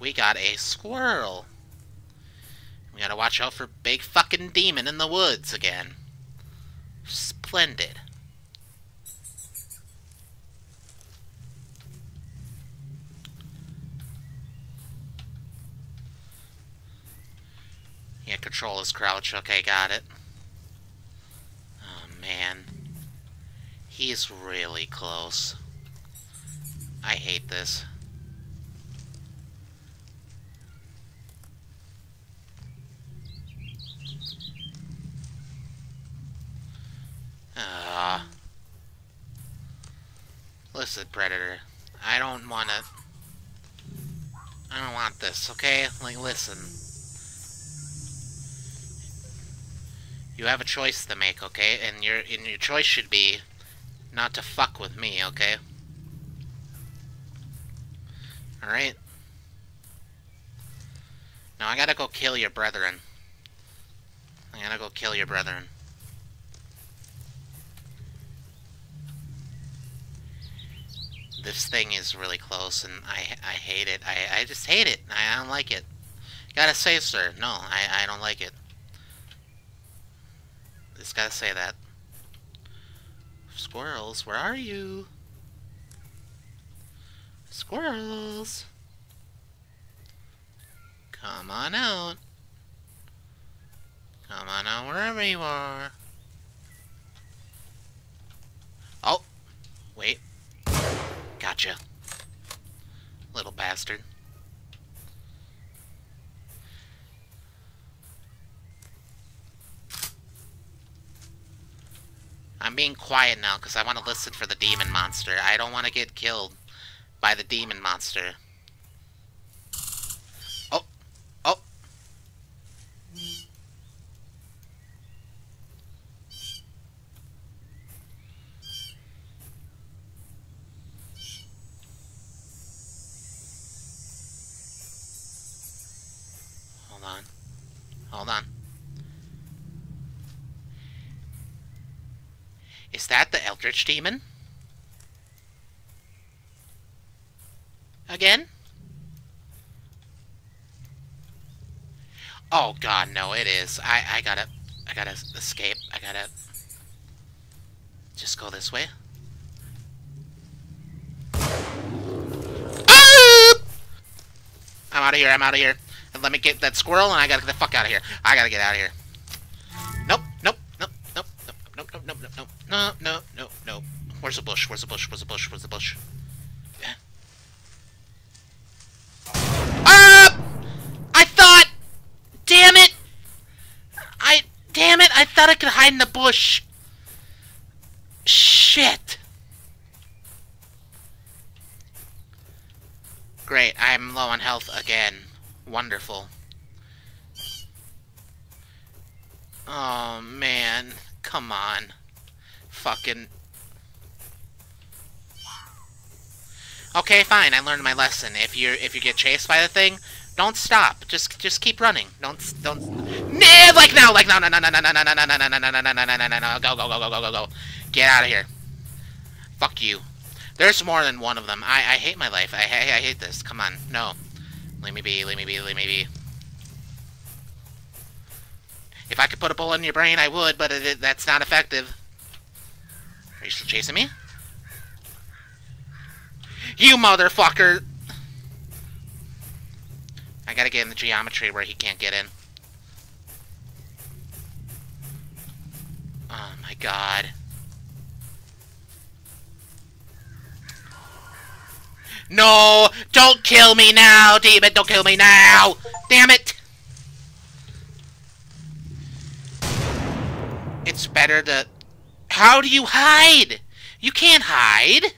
We got a squirrel. We gotta watch out for big fucking demon in the woods again. Splendid. Yeah, control his crouch. Okay, got it. Oh, man. He's really close. I hate this. Uh, listen, Predator. I don't want to... I don't want this, okay? Like, listen. You have a choice to make, okay? And your and your choice should be not to fuck with me, okay? Alright? Now I gotta go kill your brethren. I gotta go kill your brethren. This thing is really close, and I I hate it. I, I just hate it. I, I don't like it. Gotta say, sir. No, I, I don't like it. Just gotta say that. Squirrels, where are you? Squirrels! Come on out. Come on out wherever you are. Oh! Wait. Gotcha. Little bastard. I'm being quiet now because I want to listen for the demon monster. I don't want to get killed by the demon monster. Oh! Oh! Hold on. Hold on. Is that the Eldritch Demon? Again? Oh god, no, it is. I, I gotta, I gotta escape. I gotta just go this way. Ah! I'm out of here, I'm out of here. And let me get that squirrel and I gotta get the fuck out of here. I gotta get out of here. Nope, nope, nope, nope, nope, nope, nope, nope, nope, no, no, no, no. Where's the bush? Where's the bush? Where's the bush? Where's the bush? Ah! I thought... Damn it! I... Damn it! I thought I could hide in the bush. Shit. Great, I'm low on health again. Wonderful. Oh, man. Come on. Fucking... Okay, fine. I learned my lesson. If you if you get chased by the thing, don't stop. Just just keep running. Don't don't. Nah, like now, like now, no, no, no, no, no, no, no, no, no, no, no, no, no, no, no, no, no, go, go, go, go, go, go, go. Get out of here. Fuck you. There's more than one of them. I I hate my life. I I, I hate this. Come on, no. Leave me be. Leave me be. Leave me be. If I could put a bullet in your brain, I would, but it, that's not effective. Are you still chasing me? You motherfucker! I gotta get in the geometry where he can't get in. Oh my god. No! Don't kill me now, demon! Don't kill me now! Damn it! It's better to... How do you hide? You can't hide!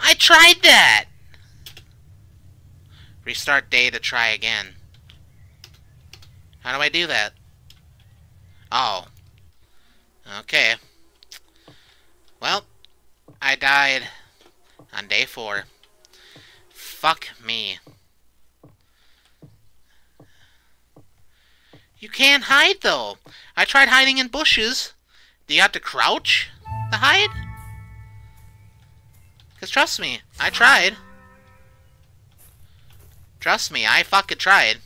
I tried that! Restart day to try again. How do I do that? Oh. Okay. Well, I died on day four. Fuck me. You can't hide, though. I tried hiding in bushes. Do you have to crouch to hide? Because trust me, I tried. Trust me, I fucking tried.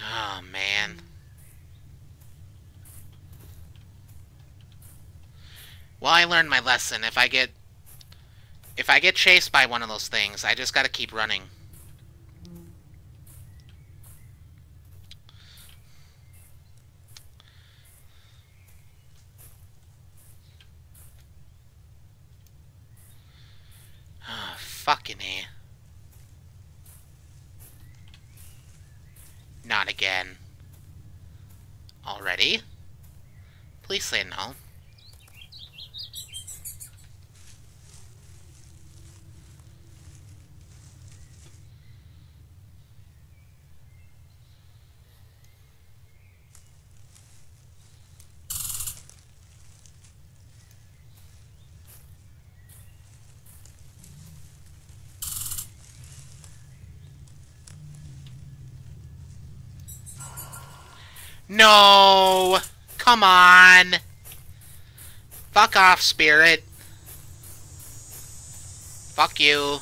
Oh, man. Well, I learned my lesson. If I get... If I get chased by one of those things, I just gotta keep running. Fucking A. Not again. Already? Please say no. No! Come on! Fuck off, Spirit. Fuck you.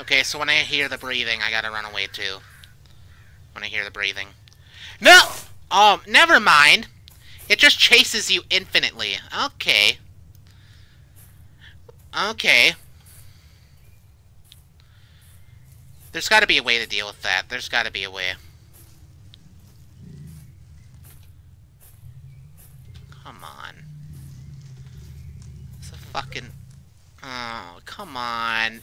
Okay, so when I hear the breathing, I gotta run away too. When I hear the breathing. No! Um, never mind. It just chases you infinitely. Okay. Okay. There's got to be a way to deal with that. There's got to be a way. Come on. It's a fucking... Oh, come on.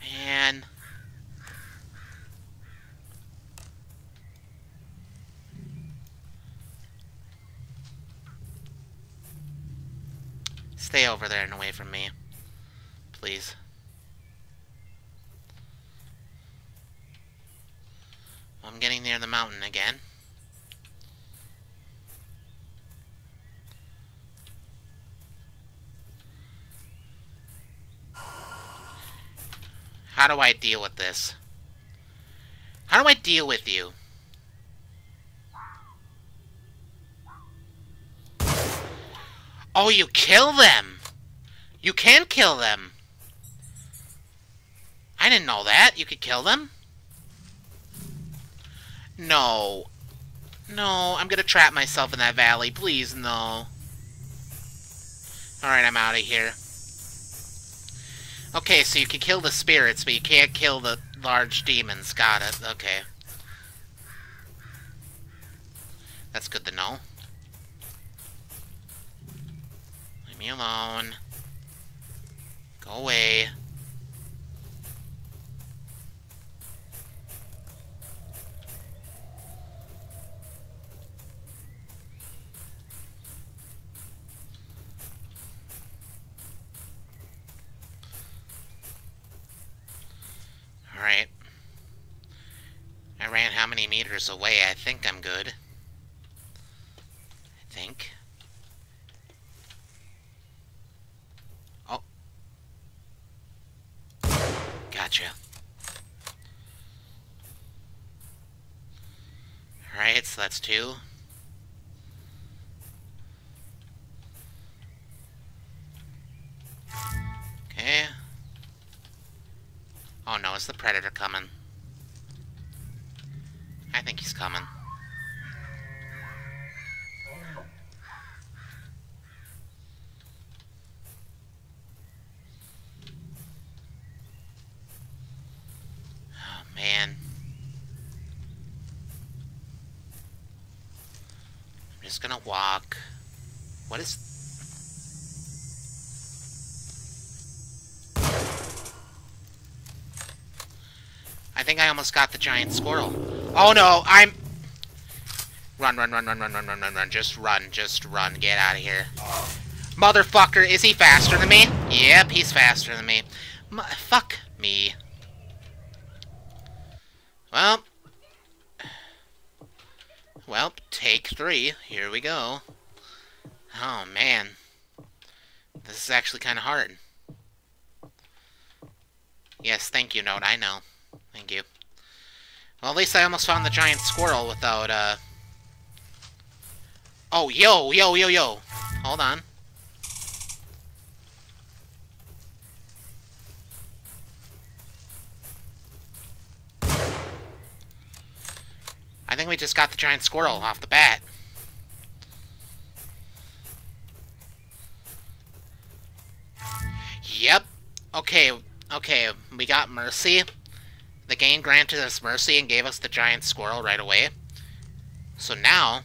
Man... Stay over there and away from me. Please. I'm getting near the mountain again. How do I deal with this? How do I deal with you? Oh, you kill them! You can kill them! I didn't know that. You could kill them? No. No, I'm gonna trap myself in that valley. Please, no. Alright, I'm out of here. Okay, so you can kill the spirits, but you can't kill the large demons. Got it. Okay. That's good to know. Leave me alone. Go away. Alright. I ran how many meters away? I think I'm good. I think. Gotcha. Alright, so that's two. Okay. Oh no, is the Predator coming? I think he's coming. Oh, man. I'm just gonna walk. What is... I think I almost got the giant squirrel. Oh no, I'm... Run, run, run, run, run, run, run, run, run. Just run, just run. Get out of here. Motherfucker, is he faster than me? Yep, he's faster than me. M fuck me. Well. Well, take three. Here we go. Oh, man. This is actually kind of hard. Yes, thank you, Note. I know. Thank you. Well, at least I almost found the giant squirrel without, uh... Oh, yo, yo, yo, yo. Hold on. I think we just got the giant squirrel off the bat. Yep. Okay, okay, we got Mercy. The game granted us Mercy and gave us the giant squirrel right away. So now,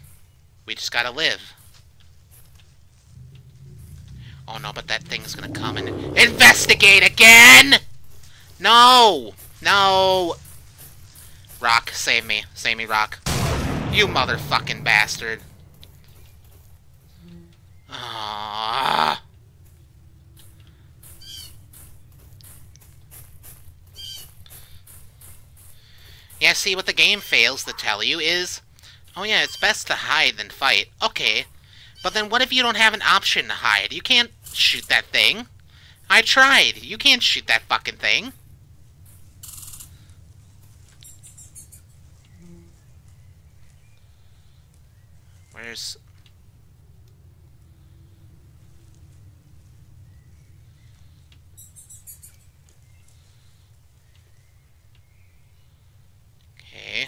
we just gotta live. Oh no, but that thing's gonna come and investigate again! No! No! Rock, save me. Save me, Rock. You motherfucking bastard. Ah. Yeah, see, what the game fails to tell you is, oh yeah, it's best to hide than fight. Okay, but then what if you don't have an option to hide? You can't shoot that thing. I tried. You can't shoot that fucking thing. Where's... Okay.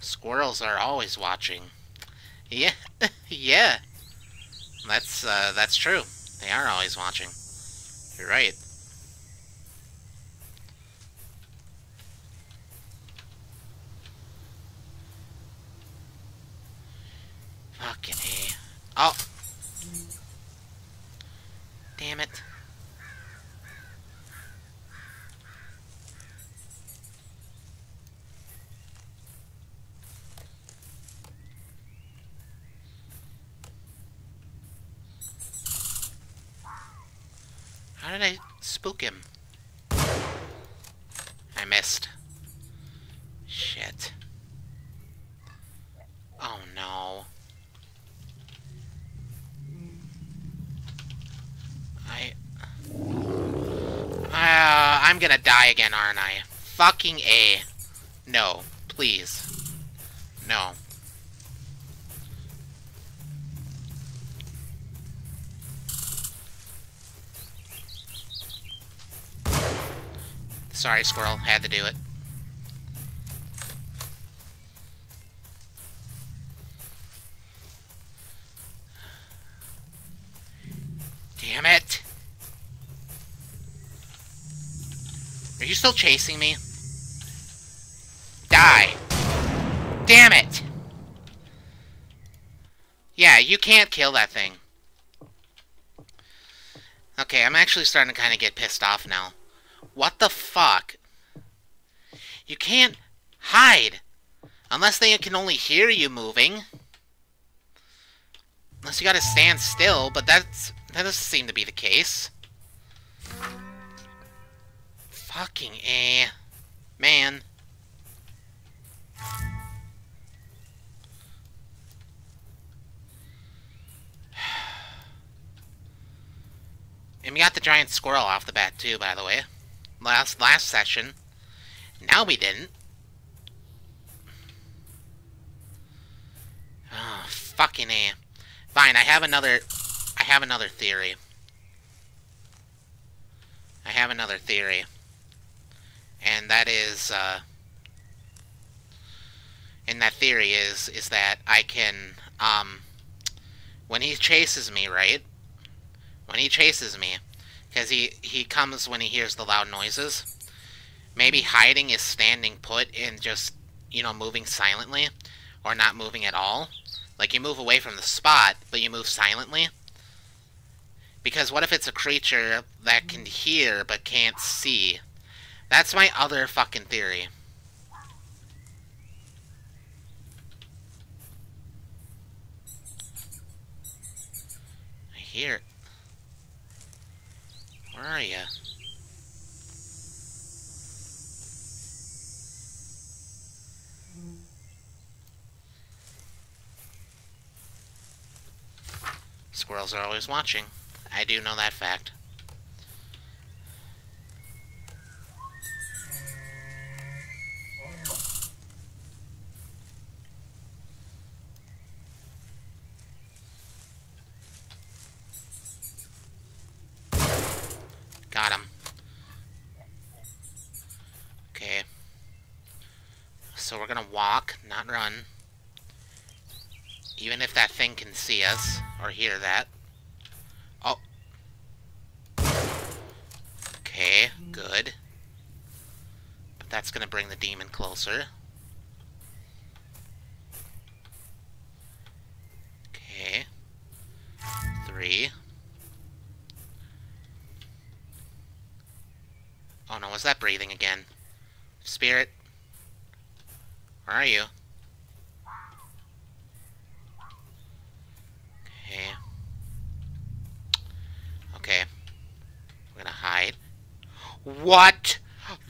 Squirrels are always watching. Yeah, yeah. That's, uh, that's true. They are always watching. You're right. Fucking A. Oh! Damn it. How did I spook him? I missed. Shit. Oh no. I... Uh, I'm gonna die again, aren't I? Fucking A. No. Please. No. Sorry, squirrel. Had to do it. Damn it! Are you still chasing me? Die! Damn it! Yeah, you can't kill that thing. Okay, I'm actually starting to kind of get pissed off now. What the fuck? You can't hide. Unless they can only hear you moving. Unless you gotta stand still, but that's that doesn't seem to be the case. Fucking A. Man. And we got the giant squirrel off the bat too, by the way. Last last session. Now we didn't. Oh, fucking A. Fine, I have another... I have another theory. I have another theory. And that is, uh... And that theory is, is that I can, um... When he chases me, right? When he chases me, because he, he comes when he hears the loud noises, maybe hiding is standing put and just, you know, moving silently, or not moving at all. Like, you move away from the spot, but you move silently. Because what if it's a creature that can hear but can't see? That's my other fucking theory. I hear it. Where are you? Squirrels are always watching. I do know that fact. Got him. Okay. So we're gonna walk, not run. Even if that thing can see us, or hear that. Oh. Okay, good. But that's gonna bring the demon closer. Okay. Three. Oh no, was that breathing again? Spirit? Where are you? Okay. Okay. We're gonna hide. What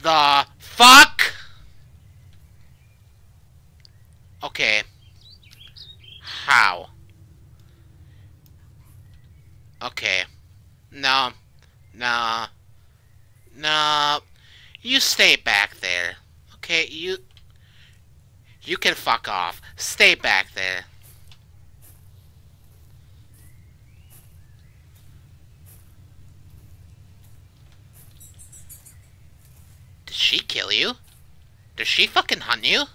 the fuck? Okay. How? Okay. No. No. No. You stay back there. Okay, you... You can fuck off. Stay back there. She kill you? Does she fucking hunt you?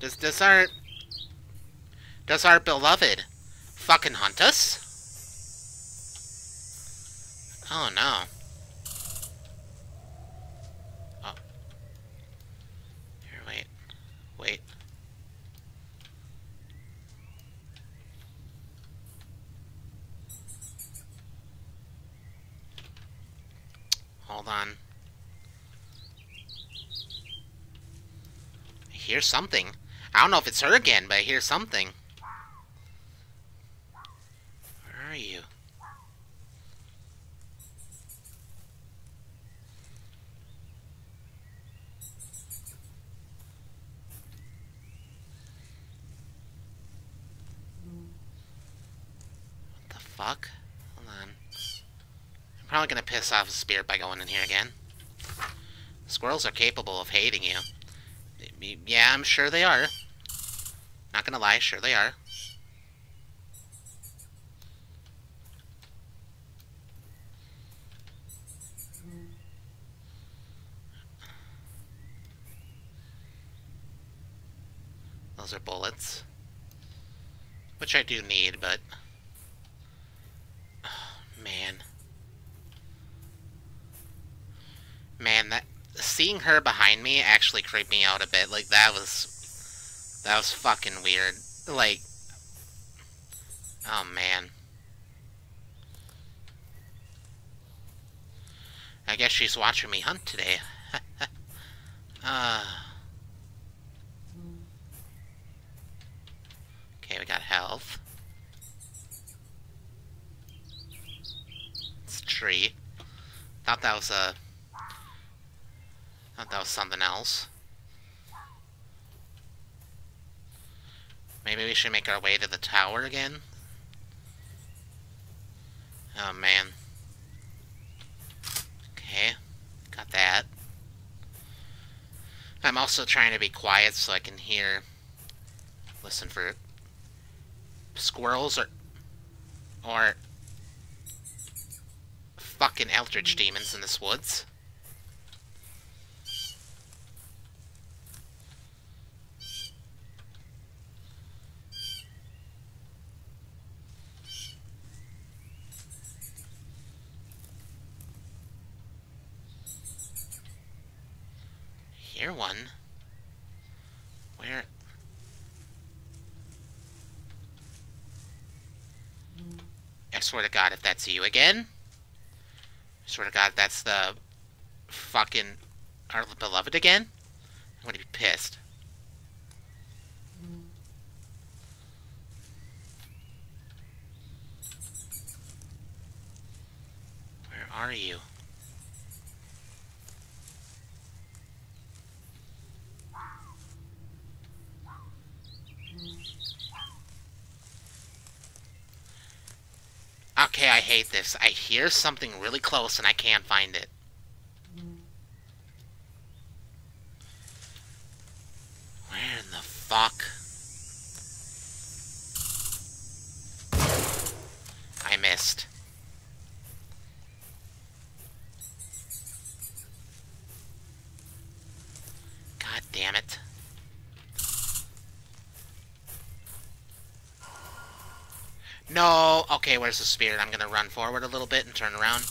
Does does our does our beloved fucking hunt us? Oh no. Oh. Here, wait. Wait. Hold on. Hear something. I don't know if it's her again, but I hear something. Where are you? What the fuck? Hold on. I'm probably gonna piss off a spirit by going in here again. Squirrels are capable of hating you. Yeah, I'm sure they are. Not gonna lie, sure they are. Those are bullets. Which I do need, but... Oh, man. Man, that seeing her behind me actually creeped me out a bit. Like, that was... That was fucking weird. Like... Oh, man. I guess she's watching me hunt today. uh... Okay, we got health. It's a tree. Thought that was a Thought that was something else. Maybe we should make our way to the tower again? Oh, man. Okay. Got that. I'm also trying to be quiet so I can hear... Listen for... Squirrels or... Or... Fucking Eldritch demons in this woods. Hear one. Where? I swear to God, if that's you again. I swear to God, that's the fucking our beloved again. I'm gonna be pissed. Where are you? Okay, I hate this. I hear something really close and I can't find it. Where in the fuck? I missed. God damn it. No! Okay, where's the spirit? I'm gonna run forward a little bit and turn around.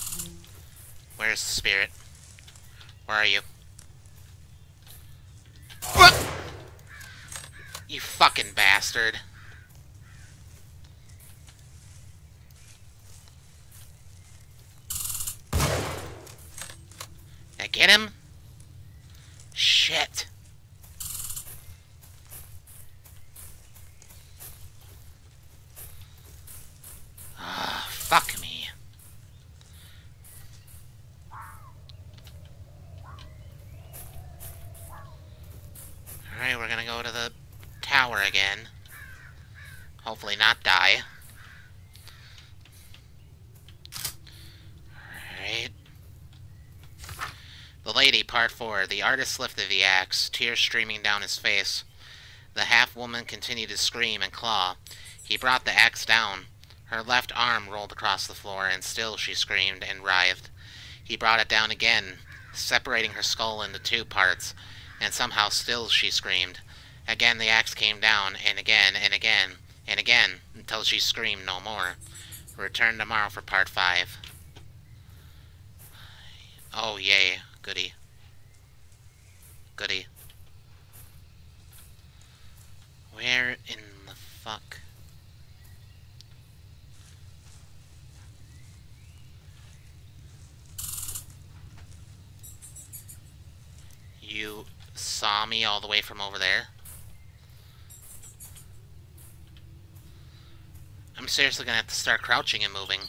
Where's the spirit? Where are you? You fucking bastard. Did I get him? Shit. Ah, fuck me. Alright, we're gonna go to the tower again. Hopefully not die. Alright. The Lady, Part 4. The artist lifted the axe, tears streaming down his face. The half-woman continued to scream and claw. He brought the axe down. Her left arm rolled across the floor, and still she screamed and writhed. He brought it down again, separating her skull into two parts, and somehow still she screamed. Again the axe came down, and again, and again, and again, until she screamed no more. Return tomorrow for part five. Oh, yay. Goody. Goody. Where in the fuck? You saw me all the way from over there? I'm seriously gonna have to start crouching and moving.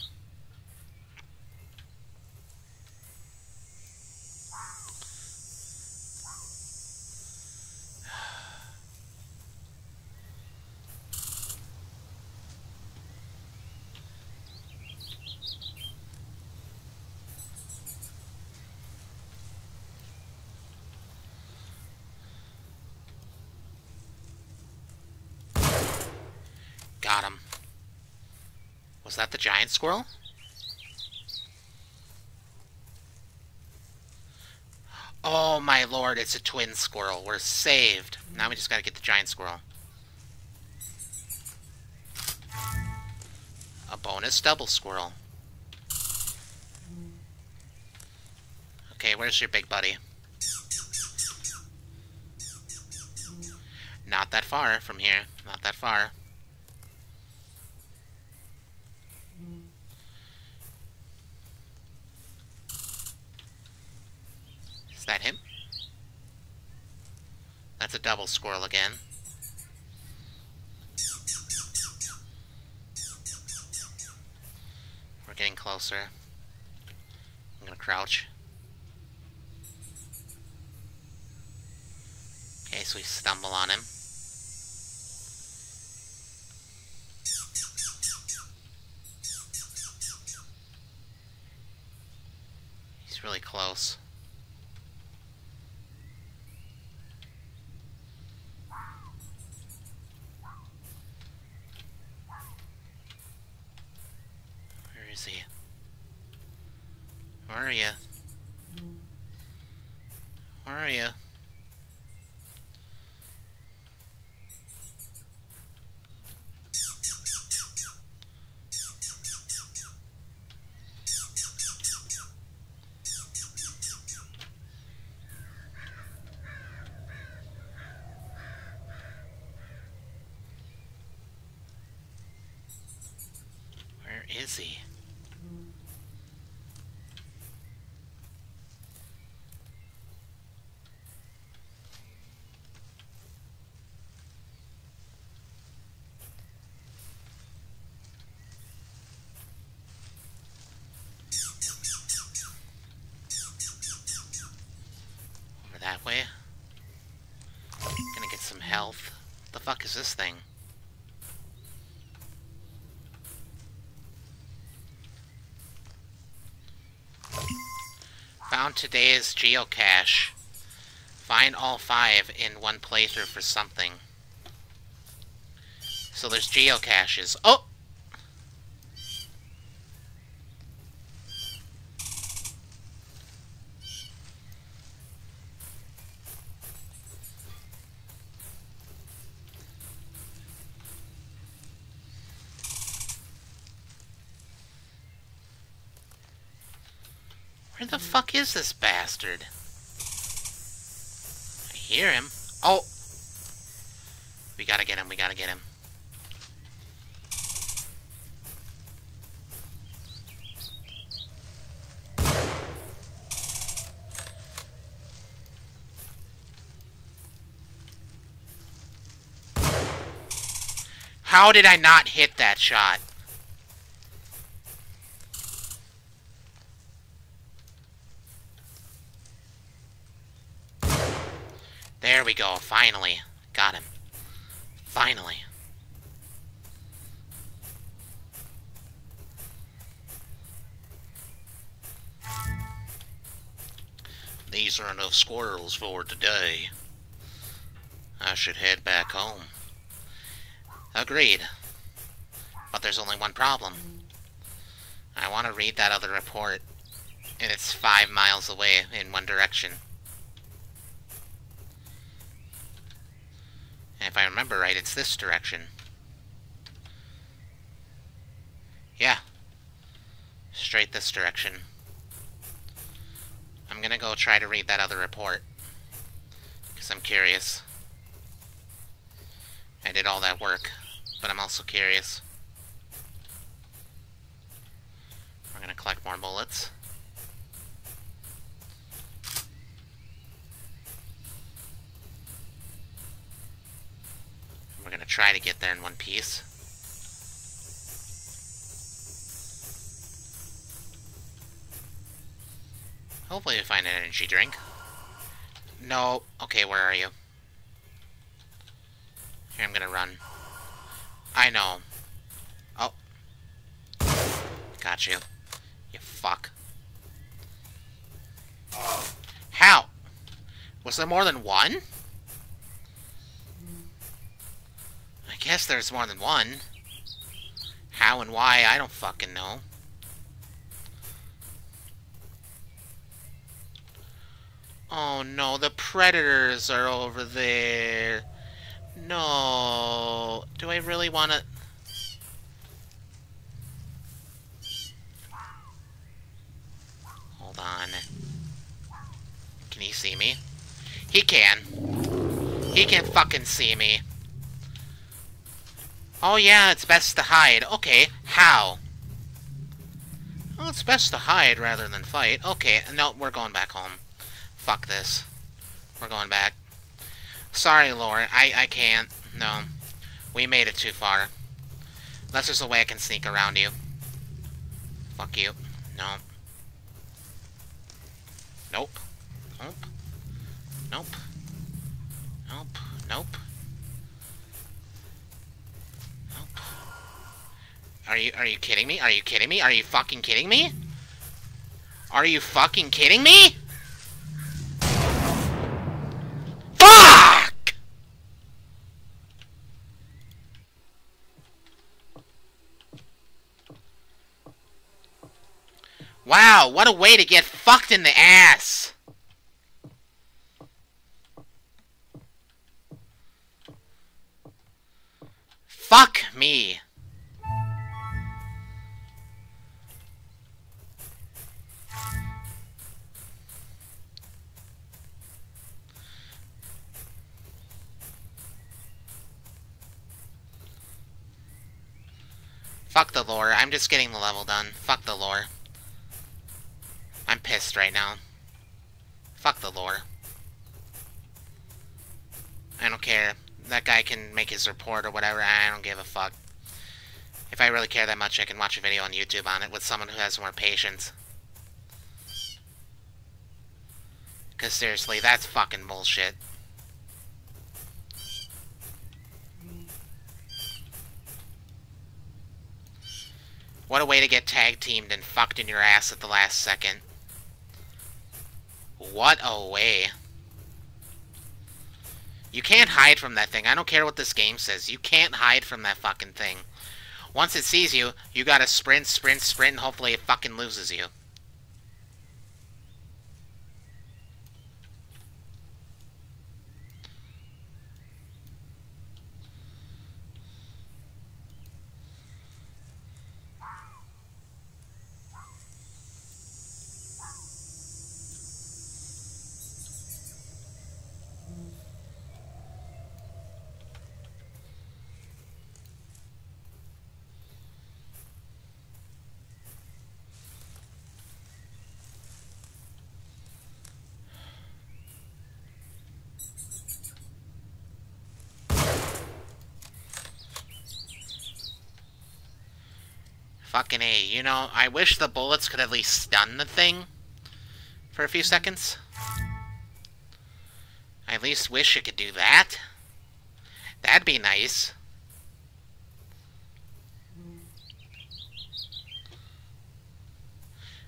Got him. Was that the giant squirrel? Oh my lord, it's a twin squirrel. We're saved. Now we just gotta get the giant squirrel. A bonus double squirrel. Okay, where's your big buddy? Not that far from here. Not that far. Is that him? That's a double squirrel again. We're getting closer. I'm gonna crouch. case we stumble on him. He's really close. Where is he? Where are you? Where are you? Where is he? Over that way. Gonna get some health. The fuck is this thing? Found today's geocache. Find all five in one playthrough for something. So there's geocaches. Oh! Fuck is this bastard? I hear him. Oh! We gotta get him, we gotta get him. How did I not hit that shot? There we go, finally. Got him. Finally. These are enough squirrels for today. I should head back home. Agreed. But there's only one problem. I want to read that other report, and it's five miles away in one direction. And if I remember right, it's this direction. Yeah. Straight this direction. I'm gonna go try to read that other report. Because I'm curious. I did all that work, but I'm also curious. We're gonna collect more bullets. Gonna try to get there in one piece. Hopefully we find an energy drink. No. Okay, where are you? Here, I'm gonna run. I know. Oh. Got you. You fuck. How? Was there more than one? Guess there's more than one. How and why, I don't fucking know. Oh no, the predators are over there. No. Do I really want to... Hold on. Can he see me? He can. He can fucking see me. Oh yeah, it's best to hide. Okay, how? Well, it's best to hide rather than fight. Okay, no, we're going back home. Fuck this. We're going back. Sorry, Laura. I, I can't. No. We made it too far. Unless there's a way I can sneak around you. Fuck you. No. Nope. Nope. Nope. Nope. Nope. Are you are you kidding me? Are you kidding me? Are you fucking kidding me? Are you fucking kidding me? Fuck! Wow, what a way to get fucked in the ass! Just getting the level done. Fuck the lore. I'm pissed right now. Fuck the lore. I don't care. That guy can make his report or whatever. I don't give a fuck. If I really care that much, I can watch a video on YouTube on it with someone who has more patience. Because seriously, that's fucking bullshit. What a way to get tag teamed and fucked in your ass at the last second. What a way. You can't hide from that thing. I don't care what this game says. You can't hide from that fucking thing. Once it sees you, you gotta sprint, sprint, sprint, and hopefully it fucking loses you. Fucking A. You know, I wish the bullets could at least stun the thing for a few seconds. I at least wish it could do that. That'd be nice.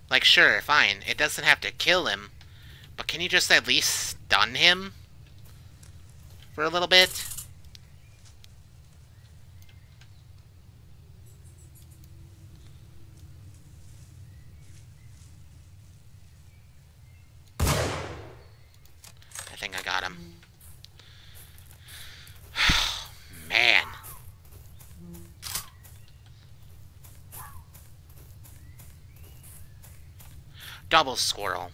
Like, sure, fine. It doesn't have to kill him. But can you just at least stun him? For a little bit? Double squirrel.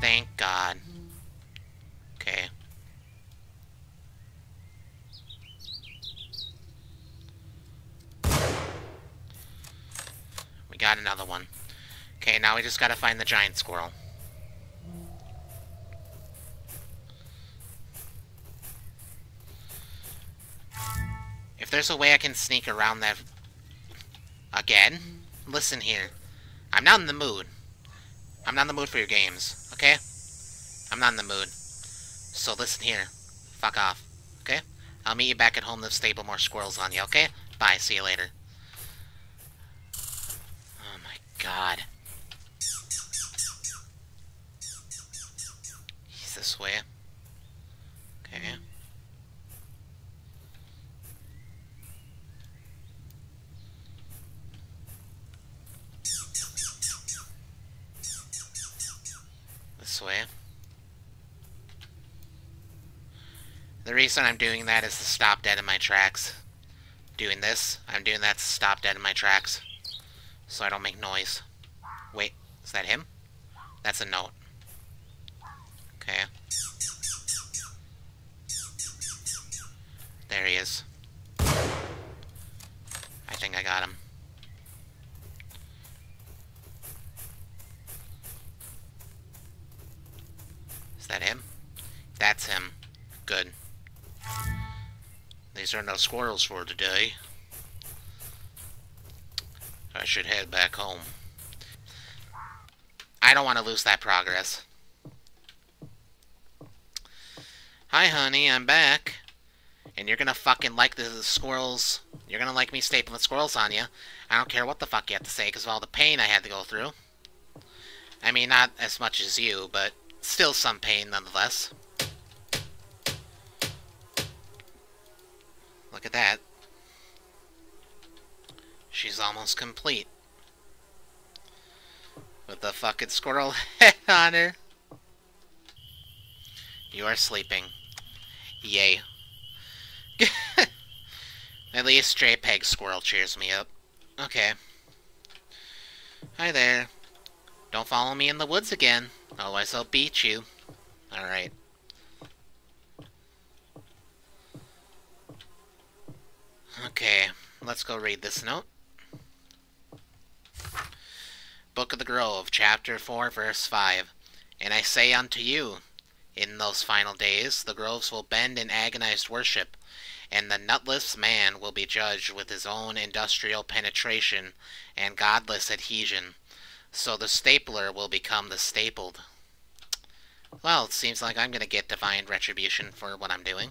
Thank God. Okay. We got another one. Okay, now we just gotta find the giant squirrel. There's a way I can sneak around that... Again? Listen here. I'm not in the mood. I'm not in the mood for your games, okay? I'm not in the mood. So listen here. Fuck off, okay? I'll meet you back at home to stable more squirrels on you, okay? Bye, see you later. Oh my god. He's this way. Okay. this way. The reason I'm doing that is to stop dead in my tracks. Doing this, I'm doing that to stop dead in my tracks. So I don't make noise. Wait, is that him? That's a note. Okay. There he is. I think I got him. Is that him? That's him. Good. These are no squirrels for today. I should head back home. I don't want to lose that progress. Hi, honey, I'm back. And you're gonna fucking like the squirrels. You're gonna like me stapling the squirrels on you. I don't care what the fuck you have to say because of all the pain I had to go through. I mean, not as much as you, but still some pain nonetheless. Look at that. She's almost complete. With the fucking squirrel head on her. You are sleeping. Yay. At least JPEG Squirrel cheers me up. Okay. Hi there. Don't follow me in the woods again, otherwise I'll beat you. Alright. Okay, let's go read this note. Book of the Grove, chapter 4, verse 5. And I say unto you, in those final days, the groves will bend in agonized worship, and the nutless man will be judged with his own industrial penetration and godless adhesion. So the stapler will become the stapled. Well, it seems like I'm going to get divine retribution for what I'm doing.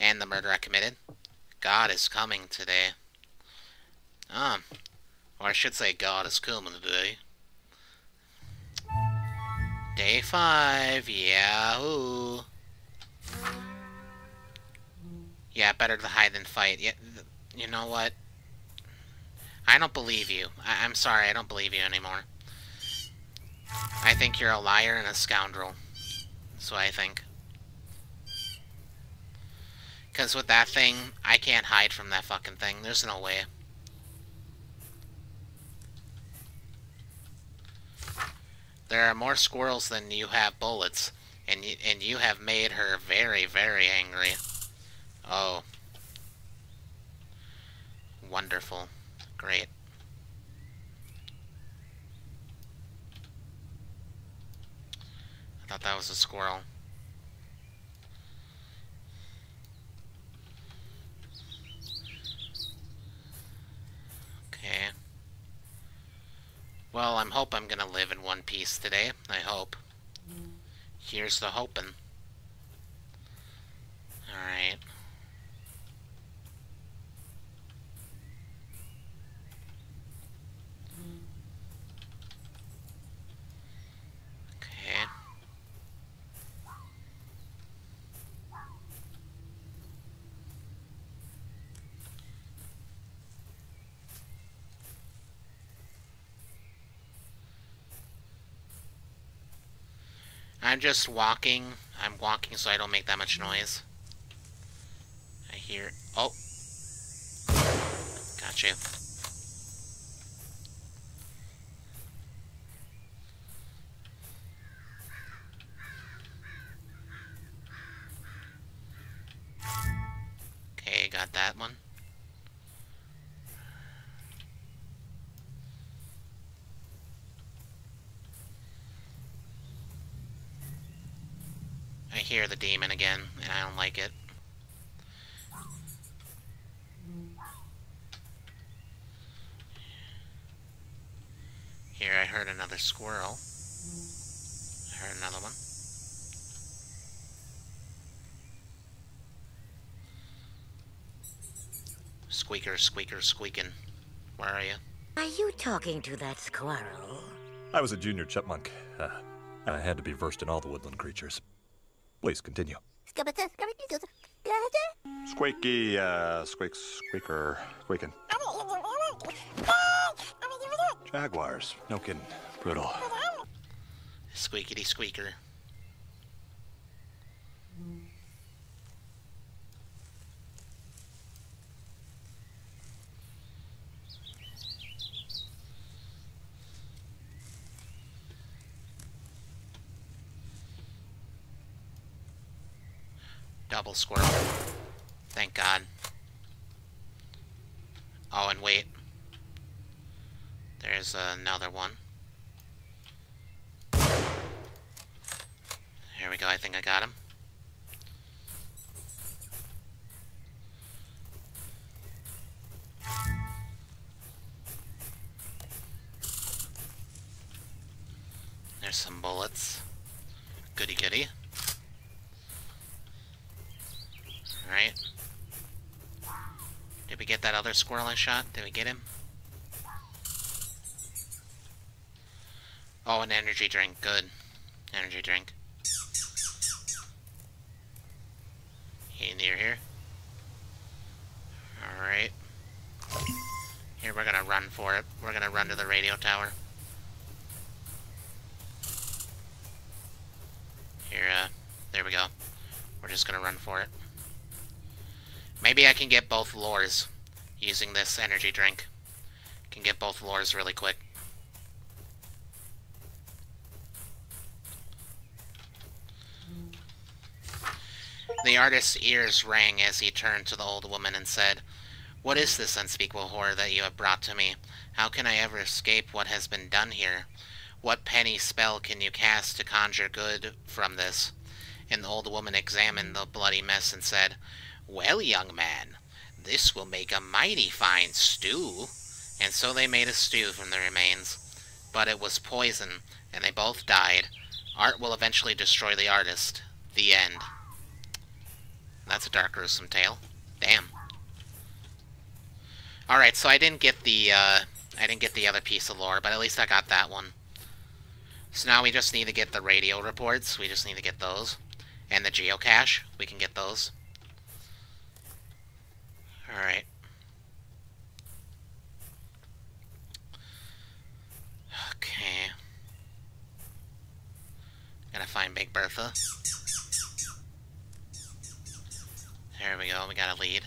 And the murder I committed. God is coming today. Um, or I should say God is coming today. Day 5, yahoo! Yeah, better to hide than fight. Yeah, you know what? I don't believe you. I am sorry, I don't believe you anymore. I think you're a liar and a scoundrel. What I think. Because with that thing, I can't hide from that fucking thing. There's no way. There are more squirrels than you have bullets, and you, and you have made her very, very angry. Oh. Wonderful. Great. I thought that was a squirrel. Okay. Well, I'm hope I'm gonna live in one piece today. I hope. Mm. Here's the hoping. Alright. Okay. I'm just walking. I'm walking so I don't make that much noise. I hear... Oh! Got you. Okay, got that one. I hear the demon again, and I don't like it. Here, I heard another squirrel. I heard another one. Squeaker, squeaker, squeaking. Where are you? Are you talking to that squirrel? I was a junior chipmunk, uh, I had to be versed in all the woodland creatures. Please continue. Squeaky, uh, squeak, squeaker, squeaking. Jaguars. No kidding. Brutal. Squeakity squeaker. Double squirrel. Thank God. Oh, and wait. There's another one. Here we go, I think I got him. There's some bullets. Goody goody. Other squirrel I shot? Did we get him? Oh, an energy drink. Good. Energy drink. He near here? Alright. Here, we're gonna run for it. We're gonna run to the radio tower. Here, uh, there we go. We're just gonna run for it. Maybe I can get both lures using this energy drink. Can get both lures really quick. The artist's ears rang as he turned to the old woman and said, What is this unspeakable horror that you have brought to me? How can I ever escape what has been done here? What penny spell can you cast to conjure good from this? And the old woman examined the bloody mess and said, Well, young man, this will make a mighty fine stew. And so they made a stew from the remains. But it was poison, and they both died. Art will eventually destroy the artist. The end. That's a dark, gruesome tale. Damn. Alright, so I didn't get the, uh, I didn't get the other piece of lore, but at least I got that one. So now we just need to get the radio reports. We just need to get those. And the geocache. We can get those. Alright. Okay. Gotta find Big Bertha. There we go, we got a lead.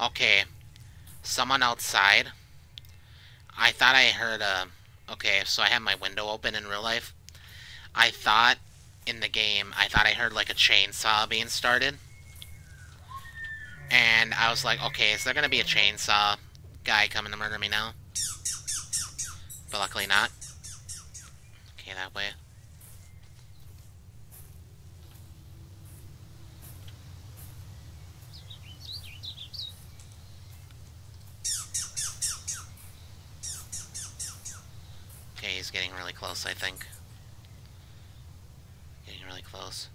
Okay. Someone outside. I thought I heard a... Okay, so I have my window open in real life. I thought in the game, I thought I heard like a chainsaw being started. And I was like, okay, is there gonna be a chainsaw guy coming to murder me now? But luckily not. Okay, that way. Okay, he's getting really close, I think. Close.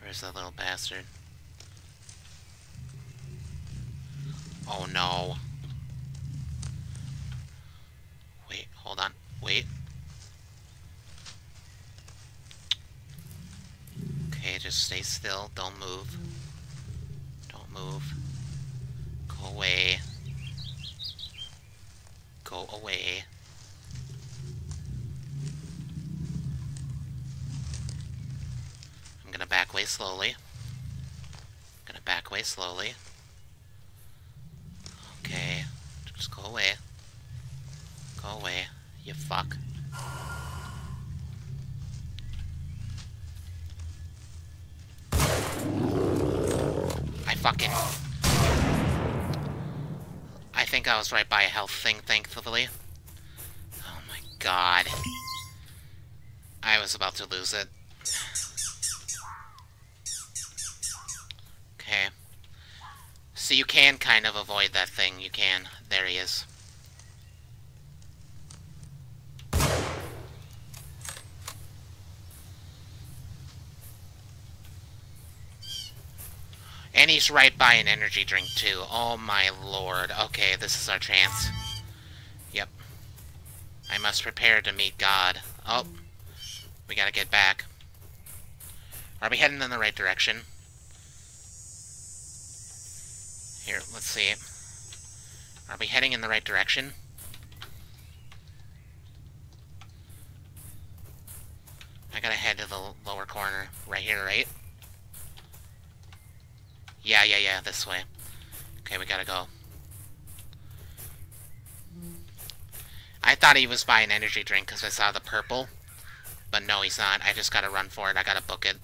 Where's that little bastard? Oh no. Wait, hold on. Wait. Okay, just stay still. Don't move. Don't move. Go away. Go away. I'm gonna back way slowly. Gonna back way slowly. Okay. Just go away. Go away. You fuck. Fucking... I think I was right by a health thing, thankfully. Oh my god. I was about to lose it. Okay. So you can kind of avoid that thing. You can. There he is. And he's right by an energy drink, too. Oh my lord. Okay, this is our chance. Yep. I must prepare to meet God. Oh. We gotta get back. Are we heading in the right direction? Here, let's see. Are we heading in the right direction? I gotta head to the lower corner. Right here, right? Yeah, yeah, yeah, this way. Okay, we gotta go. I thought he was buying energy drink because I saw the purple. But no, he's not. I just gotta run for it. I gotta book it.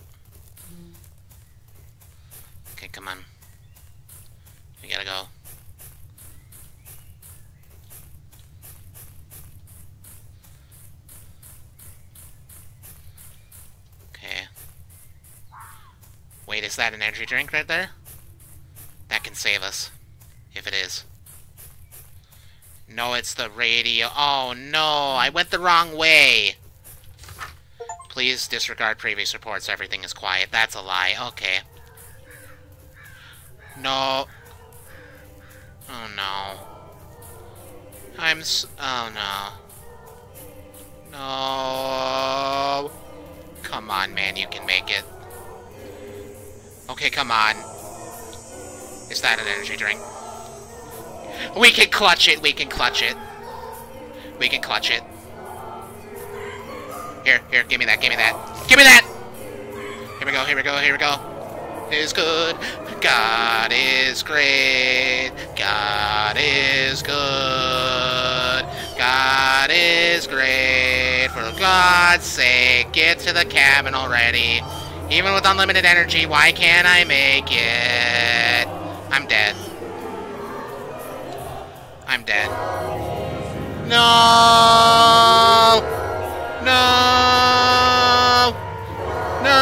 Okay, come on. We gotta go. Okay. Wait, is that an energy drink right there? Can save us. If it is. No, it's the radio. Oh, no. I went the wrong way. Please disregard previous reports. Everything is quiet. That's a lie. Okay. No. Oh, no. I'm s Oh, no. No. Come on, man. You can make it. Okay, come on. Is that an energy drink? We can clutch it. We can clutch it. We can clutch it. Here, here, give me that, give me that. Give me that! Here we go, here we go, here we go. Is good. God is great. God is good. God is great. For God's sake, get to the cabin already. Even with unlimited energy, why can't I make it? I'm dead. I'm dead. No! No! No!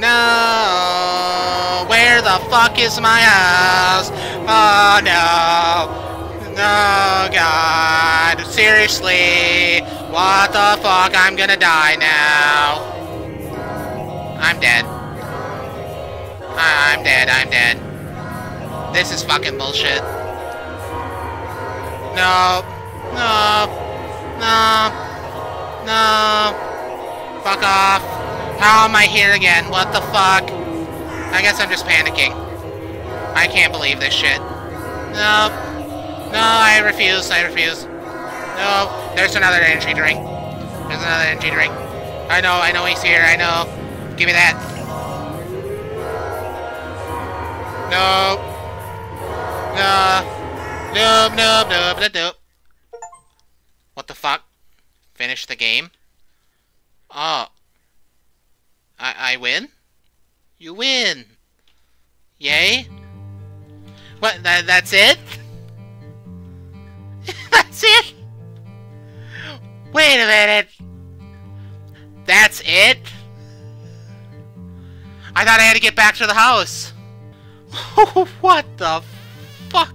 No! Where the fuck is my house? Oh no! No, God. Seriously? What the fuck? I'm gonna die now. I'm dead. Uh, I'm dead, I'm dead. This is fucking bullshit. No. No. No. No. Fuck off. How am I here again? What the fuck? I guess I'm just panicking. I can't believe this shit. No. No, I refuse. I refuse. No. There's another energy drink. There's another energy drink. I know, I know he's here. I know. Give me that. No. No. Nope, nope, nope, nope, nope. What the fuck? Finish the game? Oh. I, I win? You win! Yay? What, that, that's it? that's it? Wait a minute! That's it? I thought I had to get back to the house! what the fuck?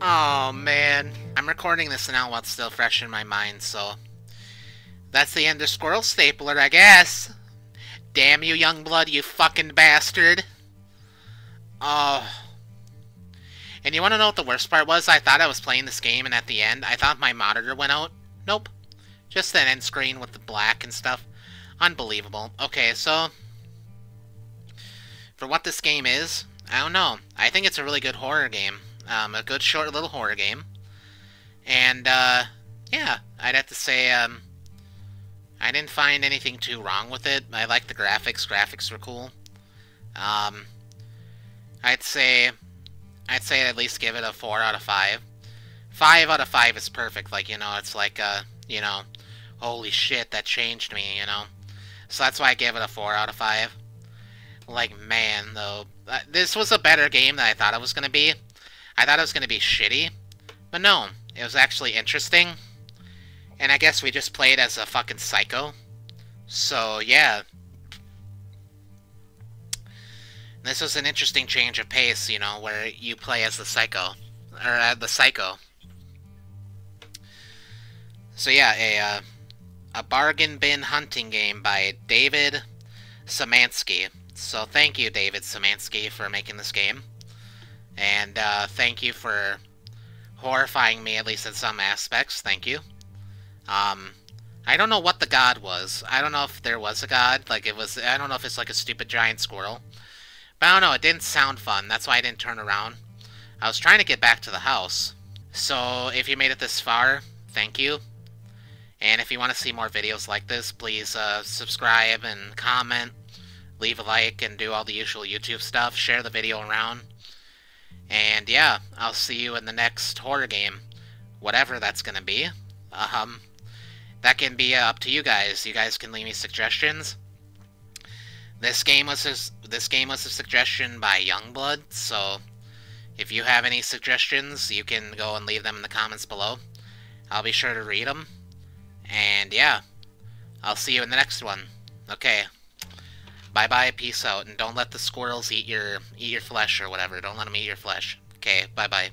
Oh, man. I'm recording this now while it's still fresh in my mind, so... That's the end of Squirrel Stapler, I guess. Damn you, Youngblood, you fucking bastard. Oh. And you want to know what the worst part was? I thought I was playing this game, and at the end, I thought my monitor went out. Nope. Just an end screen with the black and stuff. Unbelievable. Okay, so... For what this game is, I don't know. I think it's a really good horror game. Um, a good short little horror game. And, uh, yeah, I'd have to say, um, I didn't find anything too wrong with it. I like the graphics. Graphics were cool. Um, I'd say, I'd say I'd at least give it a 4 out of 5. 5 out of 5 is perfect. Like, you know, it's like, uh, you know, holy shit, that changed me, you know. So that's why I gave it a 4 out of 5. Like, man, though, uh, this was a better game than I thought it was going to be. I thought it was going to be shitty. But no, it was actually interesting. And I guess we just played as a fucking psycho. So, yeah. This was an interesting change of pace, you know, where you play as the psycho. Or uh, the psycho. So yeah, a, uh, a bargain bin hunting game by David Szymanski. So thank you, David Szymanski, for making this game. And uh, thank you for horrifying me, at least in some aspects. Thank you. Um, I don't know what the god was. I don't know if there was a god. Like, it was... I don't know if it's like a stupid giant squirrel. But I don't know. It didn't sound fun. That's why I didn't turn around. I was trying to get back to the house. So, if you made it this far, thank you. And if you want to see more videos like this, please uh, subscribe and comment, leave a like, and do all the usual YouTube stuff. Share the video around. And yeah, I'll see you in the next horror game. Whatever that's gonna be. Um, that can be uh, up to you guys. You guys can leave me suggestions. This game was a, this game was a suggestion by Youngblood, so if you have any suggestions, you can go and leave them in the comments below. I'll be sure to read them. And yeah, I'll see you in the next one. Okay, Bye bye, peace out, and don't let the squirrels eat your eat your flesh or whatever. Don't let them eat your flesh. Okay, bye bye.